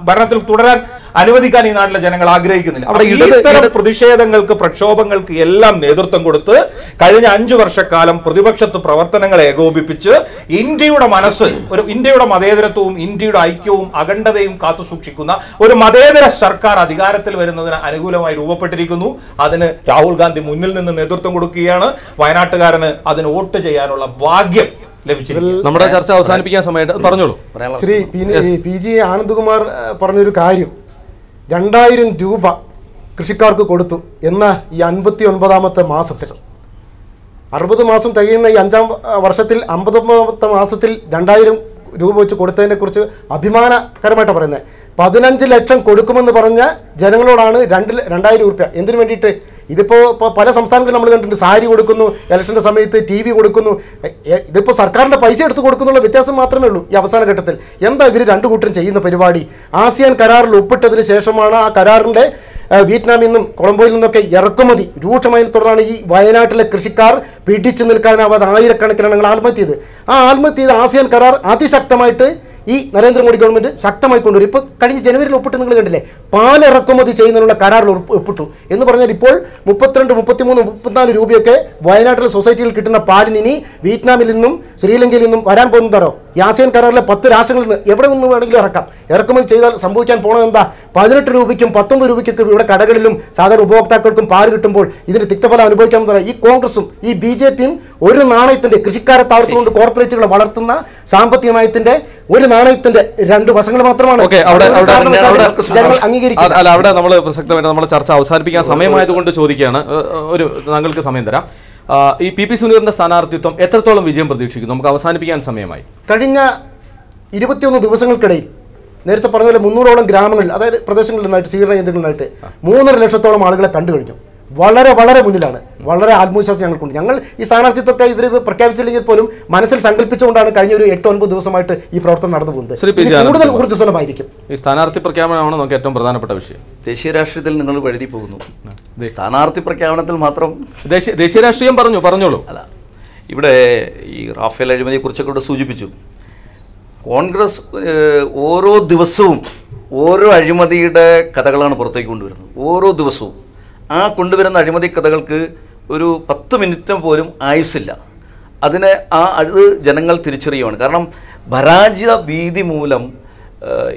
ഭരണത്തിൽ തുടരാൻ അനുവദിക്കാൻ ഈ നാട്ടിലെ ജനങ്ങൾ ആഗ്രഹിക്കുന്നില്ല. അവിടെ ഇത്തരം പ്രതിഷേധങ്ങൾക്ക് പ്രക്ഷോഭങ്ങൾക്ക് എല്ലാം നേതൃത്വം കൊടുത്ത് കഴിഞ്ഞ അഞ്ചു വർഷക്കാലം പ്രതിപക്ഷത്ത് പ്രവർത്തനങ്ങളെ ഏകോപിപ്പിച്ച് ഇന്ത്യയുടെ മനസ്സ് ഒരു ഇന്ത്യയുടെ മതേതരത്വവും ഇന്ത്യയുടെ ഐക്യവും അഖണ്ഡതയും കാത്തു സൂക്ഷിക്കുന്ന ഒരു മതേതര സർക്കാർ അധികാരത്തിൽ വരുന്നതിന് അനുകൂലമായി രൂപപ്പെട്ടിരിക്കുന്നു. അതിന് രാഹുൽ ഗാന്ധി മുന്നിൽ നിന്ന് നേതൃത്വം കൊടുക്കുകയാണ്. വയനാട്ടുകാരന് അതിന് വോട്ട് ചെയ്യാനുള്ള ഭാഗ്യം നമ്മുടെ ചർച്ച അവസാനിപ്പിക്കാൻ സമയത്ത് പറഞ്ഞോളൂ. ശ്രീ പി ജി ആനന്ദ്കുമാർ പറഞ്ഞൊരു കാര്യം. രണ്ടായിരം രൂപ കൃഷിക്കാർക്ക് കൊടുത്തു എന്ന ഈ അൻപത്തി ഒൻപതാമത്തെ മാസത്തിൽ അറുപത് മാസം തികയുന്ന ഈ അഞ്ചാം വർഷത്തിൽ അമ്പത്തൊമ്പതാമത്തെ മാസത്തിൽ രണ്ടായിരം രൂപ വെച്ച് കൊടുത്തതിനെ കുറിച്ച് അഭിമാനകരമായിട്ട് പറയുന്നത്. പതിനഞ്ച് ലക്ഷം കൊടുക്കുമെന്ന് പറഞ്ഞ ജനങ്ങളോടാണ് രണ്ട് രണ്ടായിരം രൂപ എന്തിനു വേണ്ടിയിട്ട്? ഇതിപ്പോൾ ഇപ്പോൾ പല സംസ്ഥാനങ്ങളിലും നമ്മൾ കണ്ടിട്ടുണ്ട്. സാരി കൊടുക്കുന്നു ഇലക്ഷന്റെ സമയത്ത് ടി വി കൊടുക്കുന്നു. ഇതിപ്പോൾ സർക്കാരിന്റെ പൈസ എടുത്ത് കൊടുക്കുന്നുള്ള വ്യത്യാസം മാത്രമേ ഉള്ളൂ ഈ അവസാന ഘട്ടത്തിൽ. എന്താ ഇവർ രണ്ടു കൂട്ടരും ചെയ്യുന്ന പരിപാടി? ആസിയാൻ കരാറിൽ ഒപ്പിട്ടതിന് ശേഷമാണ് ആ കരാറിന്റെ വിയറ്റ്നാമിൽ നിന്നും കൊളംബോയിൽ നിന്നൊക്കെ ഇറക്കുമതി. രൂക്ഷമായി തുടർന്നാണ് ഈ വയനാട്ടിലെ കൃഷിക്കാർ പിടിച്ചു നിൽക്കാനാവാതെ ആയിരക്കണക്കിനാണ് ഞങ്ങൾ ആത്മഹത്യ ചെയ്ത് ആ ആത്മഹത്യ ചെയ്ത ആസിയാൻ കരാർ അതിശക്തമായിട്ട് ഈ നരേന്ദ്രമോദി ഗവൺമെന്റ് ശക്തമായി കൊണ്ടുവരും. ഇപ്പോൾ കഴിഞ്ഞ ജനുവരിയിൽ ഒപ്പിട്ട് നിങ്ങൾ കണ്ടില്ലേ? പാൽ ഇറക്കുമതി ചെയ്യുന്നതിനുള്ള കരാറിൽ ഒപ്പിട്ടു. എന്ന് പറഞ്ഞാൽ ഇപ്പോൾ മുപ്പത്തിരണ്ട് മുപ്പത്തിമൂന്ന് മുപ്പത്തിനാല് രൂപയൊക്കെ വയനാട്ടിലെ സൊസൈറ്റിയിൽ കിട്ടുന്ന പാലിന് ഇനി വിയറ്റ്നാമിൽ നിന്നും ശ്രീലങ്കയിൽ നിന്നും വരാൻ പോകുന്നതാരോ യാസിയൻ കരാറിലെ പത്ത് രാഷ്ട്രങ്ങളിൽ നിന്ന് എവിടെ നിന്ന് വേണമെങ്കിലും ഇറക്കാം. ഇറക്കുമതി ചെയ്താൽ സംഭവിക്കാൻ പോണത് എന്താ? പതിനെട്ട് രൂപയ്ക്കും പത്തൊമ്പത് രൂപയ്ക്കൊക്കെ ഇവിടെ കടകളിലും സാധാരണ ഉപഭോക്താക്കൾക്കും പാൽ കിട്ടുമ്പോൾ ഇതിന് തിക്തഫലം അനുഭവിക്കാമെന്ന് പറയാം. ഈ കോൺഗ്രസും ഈ ബി ജെ പിയും ഒരു നാണയത്തിന്റെ കൃഷിക്കാരെ താഴ്ത്തുകൊണ്ട് കോർപ്പറേറ്റുകളെ വളർത്തുന്ന സാമ്പത്തിക നയത്തിന്റെ ഒരു നാണയത്തിന്റെ രണ്ട് വശങ്ങൾ മാത്രമാണ്. അല്ല അവിടെ നമ്മൾ പ്രസക്തമായിട്ട് നമ്മൾ ചർച്ച അവസാനിപ്പിക്കാൻ സമയമായതുകൊണ്ട് ചോദിക്കുകയാണ്. ഒരു താങ്കൾക്ക് സമയം തരാം. ഈ പി പി സുനീറിന്റെ സ്ഥാനാർത്ഥിത്വം എത്രത്തോളം വിജയം പ്രതീക്ഷിക്കുന്നു? നമുക്ക് അവസാനിപ്പിക്കാൻ സമയമായി. കഴിഞ്ഞ ഇരുപത്തിയൊന്ന് ദിവസങ്ങൾക്കിടയിൽ നേരത്തെ പറഞ്ഞ പോലെ മുന്നൂറോളം ഗ്രാമങ്ങളിൽ അതായത് പ്രദേശങ്ങളിൽ നിന്നായിട്ട് സ്വീകരണ കേന്ദ്രങ്ങളിലായിട്ട് മൂന്നര ലക്ഷത്തോളം ആളുകളെ കണ്ടു കഴിഞ്ഞു വളരെ വളരെ മുന്നിലാണ്. വളരെ ആത്മവിശ്വാസം ഞങ്ങൾക്കുണ്ട്. ഞങ്ങൾ ഈ സ്ഥാനാർത്ഥിത്വത്തെ ഇവർ പ്രഖ്യാപിച്ചില്ലെങ്കിൽ പോലും മനസ്സിൽ സങ്കല്പിച്ചുകൊണ്ടാണ് കഴിഞ്ഞ ഒരു എട്ട് ഒൻപത് ദിവസമായിട്ട് ഈ പ്രവർത്തനം നടന്നു പോകുന്നത്. കൂടുതൽ ഊർജസ്വലമായിരിക്കും. ഈ സ്ഥാനാർത്ഥി പ്രഖ്യാപനമാണ് നമുക്ക് ഏറ്റവും പ്രധാനപ്പെട്ട വിഷയം. ദേശീയ രാഷ്ട്രീയത്തിൽ നിങ്ങൾ വഴുതി പോകുന്നു. സ്ഥാനാർത്ഥി പ്രഖ്യാപനത്തിൽ മാത്രം ദേശീയ ദേശീയ രാഷ്ട്രീയം പറഞ്ഞു പറഞ്ഞോളൂ. അല്ല ഇവിടെ ഈ റാഫേൽ അഴിമതിയെക്കുറിച്ചൊക്കെ ഇവിടെ സൂചിപ്പിച്ചു. കോൺഗ്രസ് ഓരോ ദിവസവും ഓരോ അഴിമതിയുടെ കഥകളാണ് പുറത്തേക്ക് കൊണ്ടുവരുന്നത്. ഓരോ ദിവസവും. ആ കൊണ്ടുവരുന്ന അഴിമതി കഥകൾക്ക് ഒരു പത്ത് മിനിറ്റ് പോലും ആയുസില്ല അതിനെ ആ അത് ജനങ്ങൾ തിരിച്ചറിയുവാണ്. കാരണം പരാജിത ഭീതി മൂലം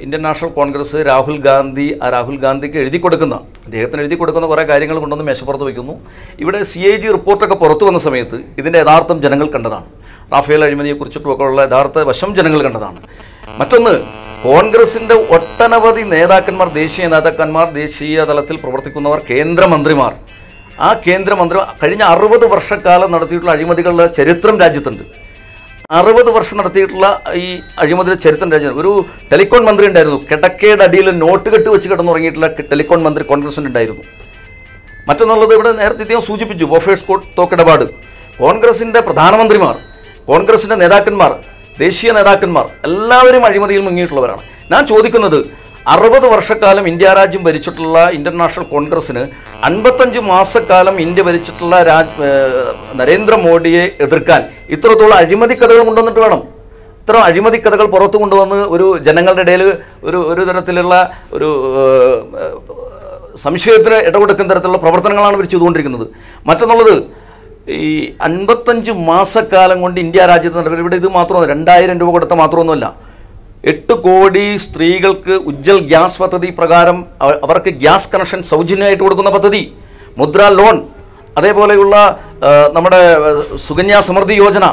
ഇന്ത്യൻ നാഷണൽ കോൺഗ്രസ് രാഹുൽ ഗാന്ധി ആ രാഹുൽ ഗാന്ധിക്ക് എഴുതി കൊടുക്കുന്ന അദ്ദേഹത്തിന് എഴുതി കൊടുക്കുന്ന കുറേ കാര്യങ്ങൾ കൊണ്ടുവന്ന് മേശപ്പുറത്ത് വയ്ക്കുന്നു. ഇവിടെ സി എ ജി റിപ്പോർട്ടൊക്കെ പുറത്തു വന്ന സമയത്ത് ഇതിന്റെ യഥാർത്ഥം ജനങ്ങൾ കണ്ടതാണ്. റാഫേൽ അഴിമതിയെക്കുറിച്ചിട്ടുമൊക്കെ ഉള്ള യഥാർത്ഥ വശം ജനങ്ങൾ കണ്ടതാണ്. മറ്റൊന്ന് കോൺഗ്രസിന്റെ ഒട്ടനവധി നേതാക്കന്മാർ ദേശീയ നേതാക്കന്മാർ ദേശീയ തലത്തിൽ പ്രവർത്തിക്കുന്നവർ കേന്ദ്രമന്ത്രിമാർ. ആ കേന്ദ്രമന്ത്രി കഴിഞ്ഞ അറുപത് വർഷക്കാലം നടത്തിയിട്ടുള്ള അഴിമതികളുടെ ചരിത്രം രാജ്യത്തുണ്ട്. അറുപത് വർഷം നടത്തിയിട്ടുള്ള ഈ അഴിമതിയുടെ ചരിത്രം രാജ്യം ഒരു ടെലികോൺ മന്ത്രി ഉണ്ടായിരുന്നു. കിടക്കയുടെ അടിയിൽ നോട്ട് കെട്ട് വെച്ച് കിടന്നുറങ്ങിയിട്ടുള്ള ടെലികോൺ മന്ത്രി കോൺഗ്രസിന് ഉണ്ടായിരുന്നു. മറ്റൊന്നുള്ളത് ഇവിടെ നേരത്തെ ഇദ്ദേഹം സൂചിപ്പിച്ചു ബോഫേഴ്സ് കോട്ട് തോക്കിടപാട്. കോൺഗ്രസിന്റെ പ്രധാനമന്ത്രിമാർ കോൺഗ്രസിന്റെ നേതാക്കന്മാർ ദേശീയ നേതാക്കന്മാർ എല്ലാവരും അഴിമതിയിൽ മുങ്ങിയിട്ടുള്ളവരാണ്. ഞാൻ ചോദിക്കുന്നത് അറുപത് വർഷക്കാലം ഇന്ത്യ രാജ്യം ഭരിച്ചിട്ടുള്ള ഇന്ത്യൻ നാഷണൽ കോൺഗ്രസ്സിന് അൻപത്തഞ്ച് മാസക്കാലം ഇന്ത്യ ഭരിച്ചിട്ടുള്ള രാജ് നരേന്ദ്രമോദിയെ എതിർക്കാൻ ഇത്രത്തോളം അഴിമതി കഥകൾ കൊണ്ടുവന്നിട്ട് വേണം. ഇത്ര അഴിമതി കഥകൾ പുറത്തു കൊണ്ടുവന്ന് ഒരു ജനങ്ങളുടെ ഇടയിൽ ഒരു ഒരു തരത്തിലുള്ള ഒരു സംശയത്തിന് ഇടകൊടുക്കുന്ന തരത്തിലുള്ള പ്രവർത്തനങ്ങളാണ് ഇവർ ചെയ്തുകൊണ്ടിരിക്കുന്നത്. മറ്റൊന്നുള്ളത് ഈ അൻപത്തഞ്ച് മാസക്കാലം കൊണ്ട് ഇന്ത്യ രാജ്യത്ത് നടക്കുന്നത്. ഇവിടെ ഇത് മാത്രമല്ല രണ്ടായിരം രൂപ കൊടുത്ത മാത്രമൊന്നുമല്ല. എട്ട് കോടി സ്ത്രീകൾക്ക് ഉജ്ജൽ ഗ്യാസ് പദ്ധതി പ്രകാരം അവർക്ക് ഗ്യാസ് കണക്ഷൻ സൗജന്യമായിട്ട് കൊടുക്കുന്ന പദ്ധതി. മുദ്ര ലോൺ അതേപോലെയുള്ള നമ്മുടെ സുകന്യ സമൃദ്ധി യോജന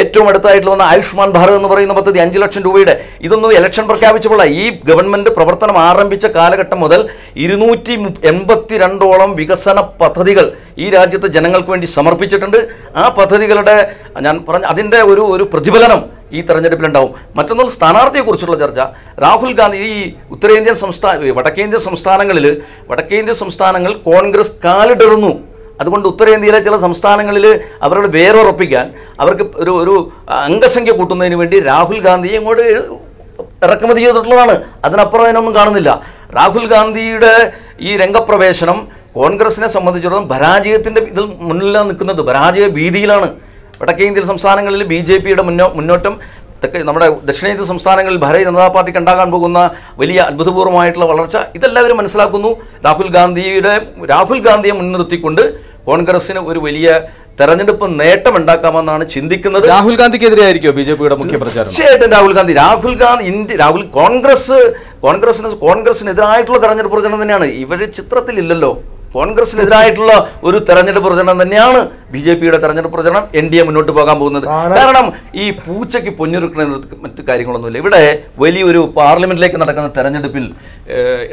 ഏറ്റവും അടുത്തായിട്ട് വന്ന ആയുഷ്മാൻ ഭാരത് എന്ന് പറയുന്ന പദ്ധതി അഞ്ച് ലക്ഷം രൂപയുടെ ഇതൊന്നും ഇലക്ഷൻ പ്രഖ്യാപിച്ചപ്പോൾ ഈ ഗവൺമെന്റ് പ്രവർത്തനം ആരംഭിച്ച കാലഘട്ടം മുതൽ ഇരുന്നൂറ്റി എൺപത്തി രണ്ടോളം വികസന പദ്ധതികൾ ഈ രാജ്യത്തെ ജനങ്ങൾക്ക് വേണ്ടി സമർപ്പിച്ചിട്ടുണ്ട്. ആ പദ്ധതികളുടെ ഞാൻ പറഞ്ഞ അതിന്റെ ഒരു ഒരു പ്രതിഫലനം ഈ തെരഞ്ഞെടുപ്പിലുണ്ടാവും. മറ്റൊന്നും സ്ഥാനാർത്ഥിയെക്കുറിച്ചുള്ള ചർച്ച. രാഹുൽ ഗാന്ധി ഈ ഉത്തരേന്ത്യൻ സംസ്ഥാന വടക്കേന്ത്യൻ സംസ്ഥാനങ്ങളിൽ വടക്കേന്ത്യൻ സംസ്ഥാനങ്ങൾ കോൺഗ്രസ് കാലിടറുന്നു. അതുകൊണ്ട് ഉത്തരേന്ത്യയിലെ ചില സംസ്ഥാനങ്ങളിൽ അവരുടെ വേരുറപ്പിക്കാൻ അവർക്ക് ഒരു ഒരു അംഗസംഖ്യ കൂട്ടുന്നതിന് വേണ്ടി രാഹുൽ ഗാന്ധിയെ ഇങ്ങോട്ട് ഇറക്കുമതി ചെയ്തിട്ടുള്ളതാണ്. അതിനപ്പുറം അതിനൊന്നും കാണുന്നില്ല. രാഹുൽ ഗാന്ധിയുടെ ഈ രംഗപ്രവേശനം കോൺഗ്രസിനെ സംബന്ധിച്ചിടത്തോളം പരാജയത്തിന്റെ ഇതിൽ മുന്നിലാണ് നിൽക്കുന്നത്. പരാജയ ഭീതിയിലാണ്. വടക്കേ ഇന്ത്യൻ സംസ്ഥാനങ്ങളിൽ ബി ജെ പിയുടെ മുന്നോ മുന്നോട്ടം തെക്കേ നമ്മുടെ ദക്ഷിണേന്ത്യ സംസ്ഥാനങ്ങളിൽ ഭാരതീയ ജനതാ പാർട്ടിക്ക് ഉണ്ടാകാൻ പോകുന്ന വലിയ അത്ഭുതപൂർവമായിട്ടുള്ള വളർച്ച ഇതെല്ലാവരും മനസ്സിലാക്കുന്നു. രാഹുൽ ഗാന്ധിയുടെ രാഹുൽ ഗാന്ധിയെ മുൻനിർത്തിക്കൊണ്ട് കോൺഗ്രസിന് ഒരു വലിയ തെരഞ്ഞെടുപ്പ് നേട്ടം ഉണ്ടാക്കാമെന്നാണ് ചിന്തിക്കുന്നത്. രാഹുൽ ഗാന്ധിക്കെതിരെയായിരിക്കും ബി ജെ പിയുടെ മുഖ്യ പ്രചാരണം? തീർച്ചയായിട്ടും രാഹുൽ ഗാന്ധി രാഹുൽ ഗാന്ധി ഇന്ത്യ രാഹുൽ കോൺഗ്രസ് കോൺഗ്രസിന് കോൺഗ്രസിനെതിരായിട്ടുള്ള തെരഞ്ഞെടുപ്പ് പ്രചരണം തന്നെയാണ്. ഇവർ ചിത്രത്തിലില്ലല്ലോ. കോൺഗ്രസിനെതിരായിട്ടുള്ള ഒരു തെരഞ്ഞെടുപ്പ് പ്രചരണം തന്നെയാണ് ബി ജെ പിയുടെ തെരഞ്ഞെടുപ്പ് പ്രചരണം എൻ ഡി എ മുന്നോട്ട് പോകാൻ പോകുന്നത്. കാരണം ഈ പൂച്ചയ്ക്ക് പൊഞ്ഞൊരുക്കുന്ന മറ്റു കാര്യങ്ങളൊന്നുമില്ല. ഇവിടെ വലിയൊരു പാർലമെന്റിലേക്ക് നടക്കുന്ന തെരഞ്ഞെടുപ്പിൽ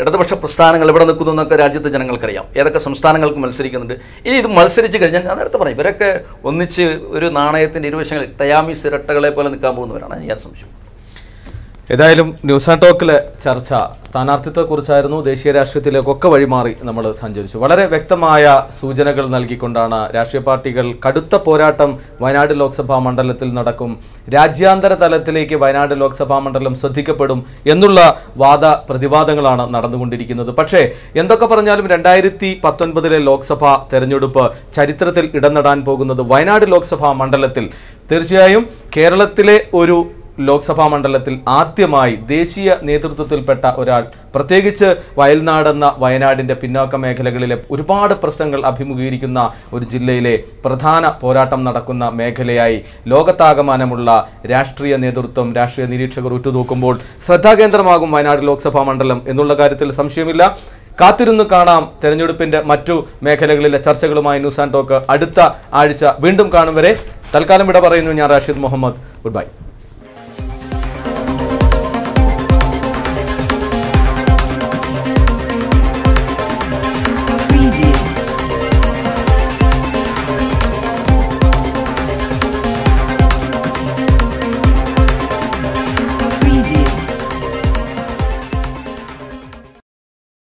ഇടതുപക്ഷ പ്രസ്ഥാനങ്ങൾ എവിടെ നിൽക്കുന്നു എന്നൊക്കെ രാജ്യത്തെ ജനങ്ങൾക്കറിയാം. ഏതൊക്കെ സംസ്ഥാനങ്ങൾക്ക് മത്സരിക്കുന്നുണ്ട്. ഇനി ഇത് മത്സരിച്ച് കഴിഞ്ഞാൽ ഞാൻ നേരത്തെ പറയും ഇവരൊക്കെ ഒന്നിച്ച് ഒരു നാണയത്തിന്റെ ഇരുവശങ്ങളിൽ തയാമി സിരട്ടകളെ പോലെ നിൽക്കാൻ പോകുന്നവരാണ്. ഞാൻ സംശയം ഏതായാലും ന്യൂസ് ആൻഡ് ടോക്കിലെ ചർച്ച സ്ഥാനാർത്ഥിത്വത്തെക്കുറിച്ചായിരുന്നു ദേശീയ രാഷ്ട്രീയത്തിലേക്കൊക്കെ വഴിമാറി നമ്മൾ സഞ്ചരിച്ചു. വളരെ വ്യക്തമായ സൂചനകൾ നൽകിക്കൊണ്ടാണ് രാഷ്ട്രീയ പാർട്ടികൾ കടുത്ത പോരാട്ടം വയനാട് ലോക്സഭാ മണ്ഡലത്തിൽ നടക്കും. രാജ്യാന്തര തലത്തിലേക്ക് വയനാട് ലോക്സഭാ മണ്ഡലം ശ്രദ്ധിക്കപ്പെടും എന്നുള്ള വാദ പ്രതിവാദങ്ങളാണ് നടന്നുകൊണ്ടിരിക്കുന്നത്. പക്ഷേ എന്തൊക്കെ പറഞ്ഞാലും രണ്ടായിരത്തി പത്തൊൻപതിലെ ലോക്സഭാ തെരഞ്ഞെടുപ്പ് ചരിത്രത്തിൽ ഇടം നേടാൻ പോകുന്നത് വയനാട് ലോക്സഭാ മണ്ഡലത്തിൽ. തീർച്ചയായും കേരളത്തിലെ ഒരു ലോക്സഭാ മണ്ഡലത്തിൽ ആദ്യമായി ദേശീയ നേതൃത്വത്തിൽപ്പെട്ട ഒരാൾ പ്രത്യേകിച്ച് വയൽനാടെന്ന വയനാടിന്റെ പിന്നാക്ക മേഖലകളിലെ ഒരുപാട് പ്രശ്നങ്ങൾ അഭിമുഖീകരിക്കുന്ന ഒരു ജില്ലയിലെ പ്രധാന പോരാട്ടം നടക്കുന്ന മേഖലയായി ലോകത്താകമാനമുള്ള രാഷ്ട്രീയ നേതൃത്വം രാഷ്ട്രീയ നിരീക്ഷകർ ഉറ്റുനോക്കുമ്പോൾ ശ്രദ്ധാകേന്ദ്രമാകും വയനാട് ലോക്സഭാ മണ്ഡലം എന്നുള്ള കാര്യത്തിൽ സംശയമില്ല. കാത്തിരുന്ന് കാണാം തെരഞ്ഞെടുപ്പിന്റെ മറ്റു മേഖലകളിലെ ചർച്ചകളുമായി ന്യൂസ് ആൻഡ് ടോക്ക് അടുത്ത ആഴ്ച വീണ്ടും കാണും വരെ. തൽക്കാലം വിട പറയുന്നു ഞാൻ റാഷിദ് മുഹമ്മദ്. Good bye.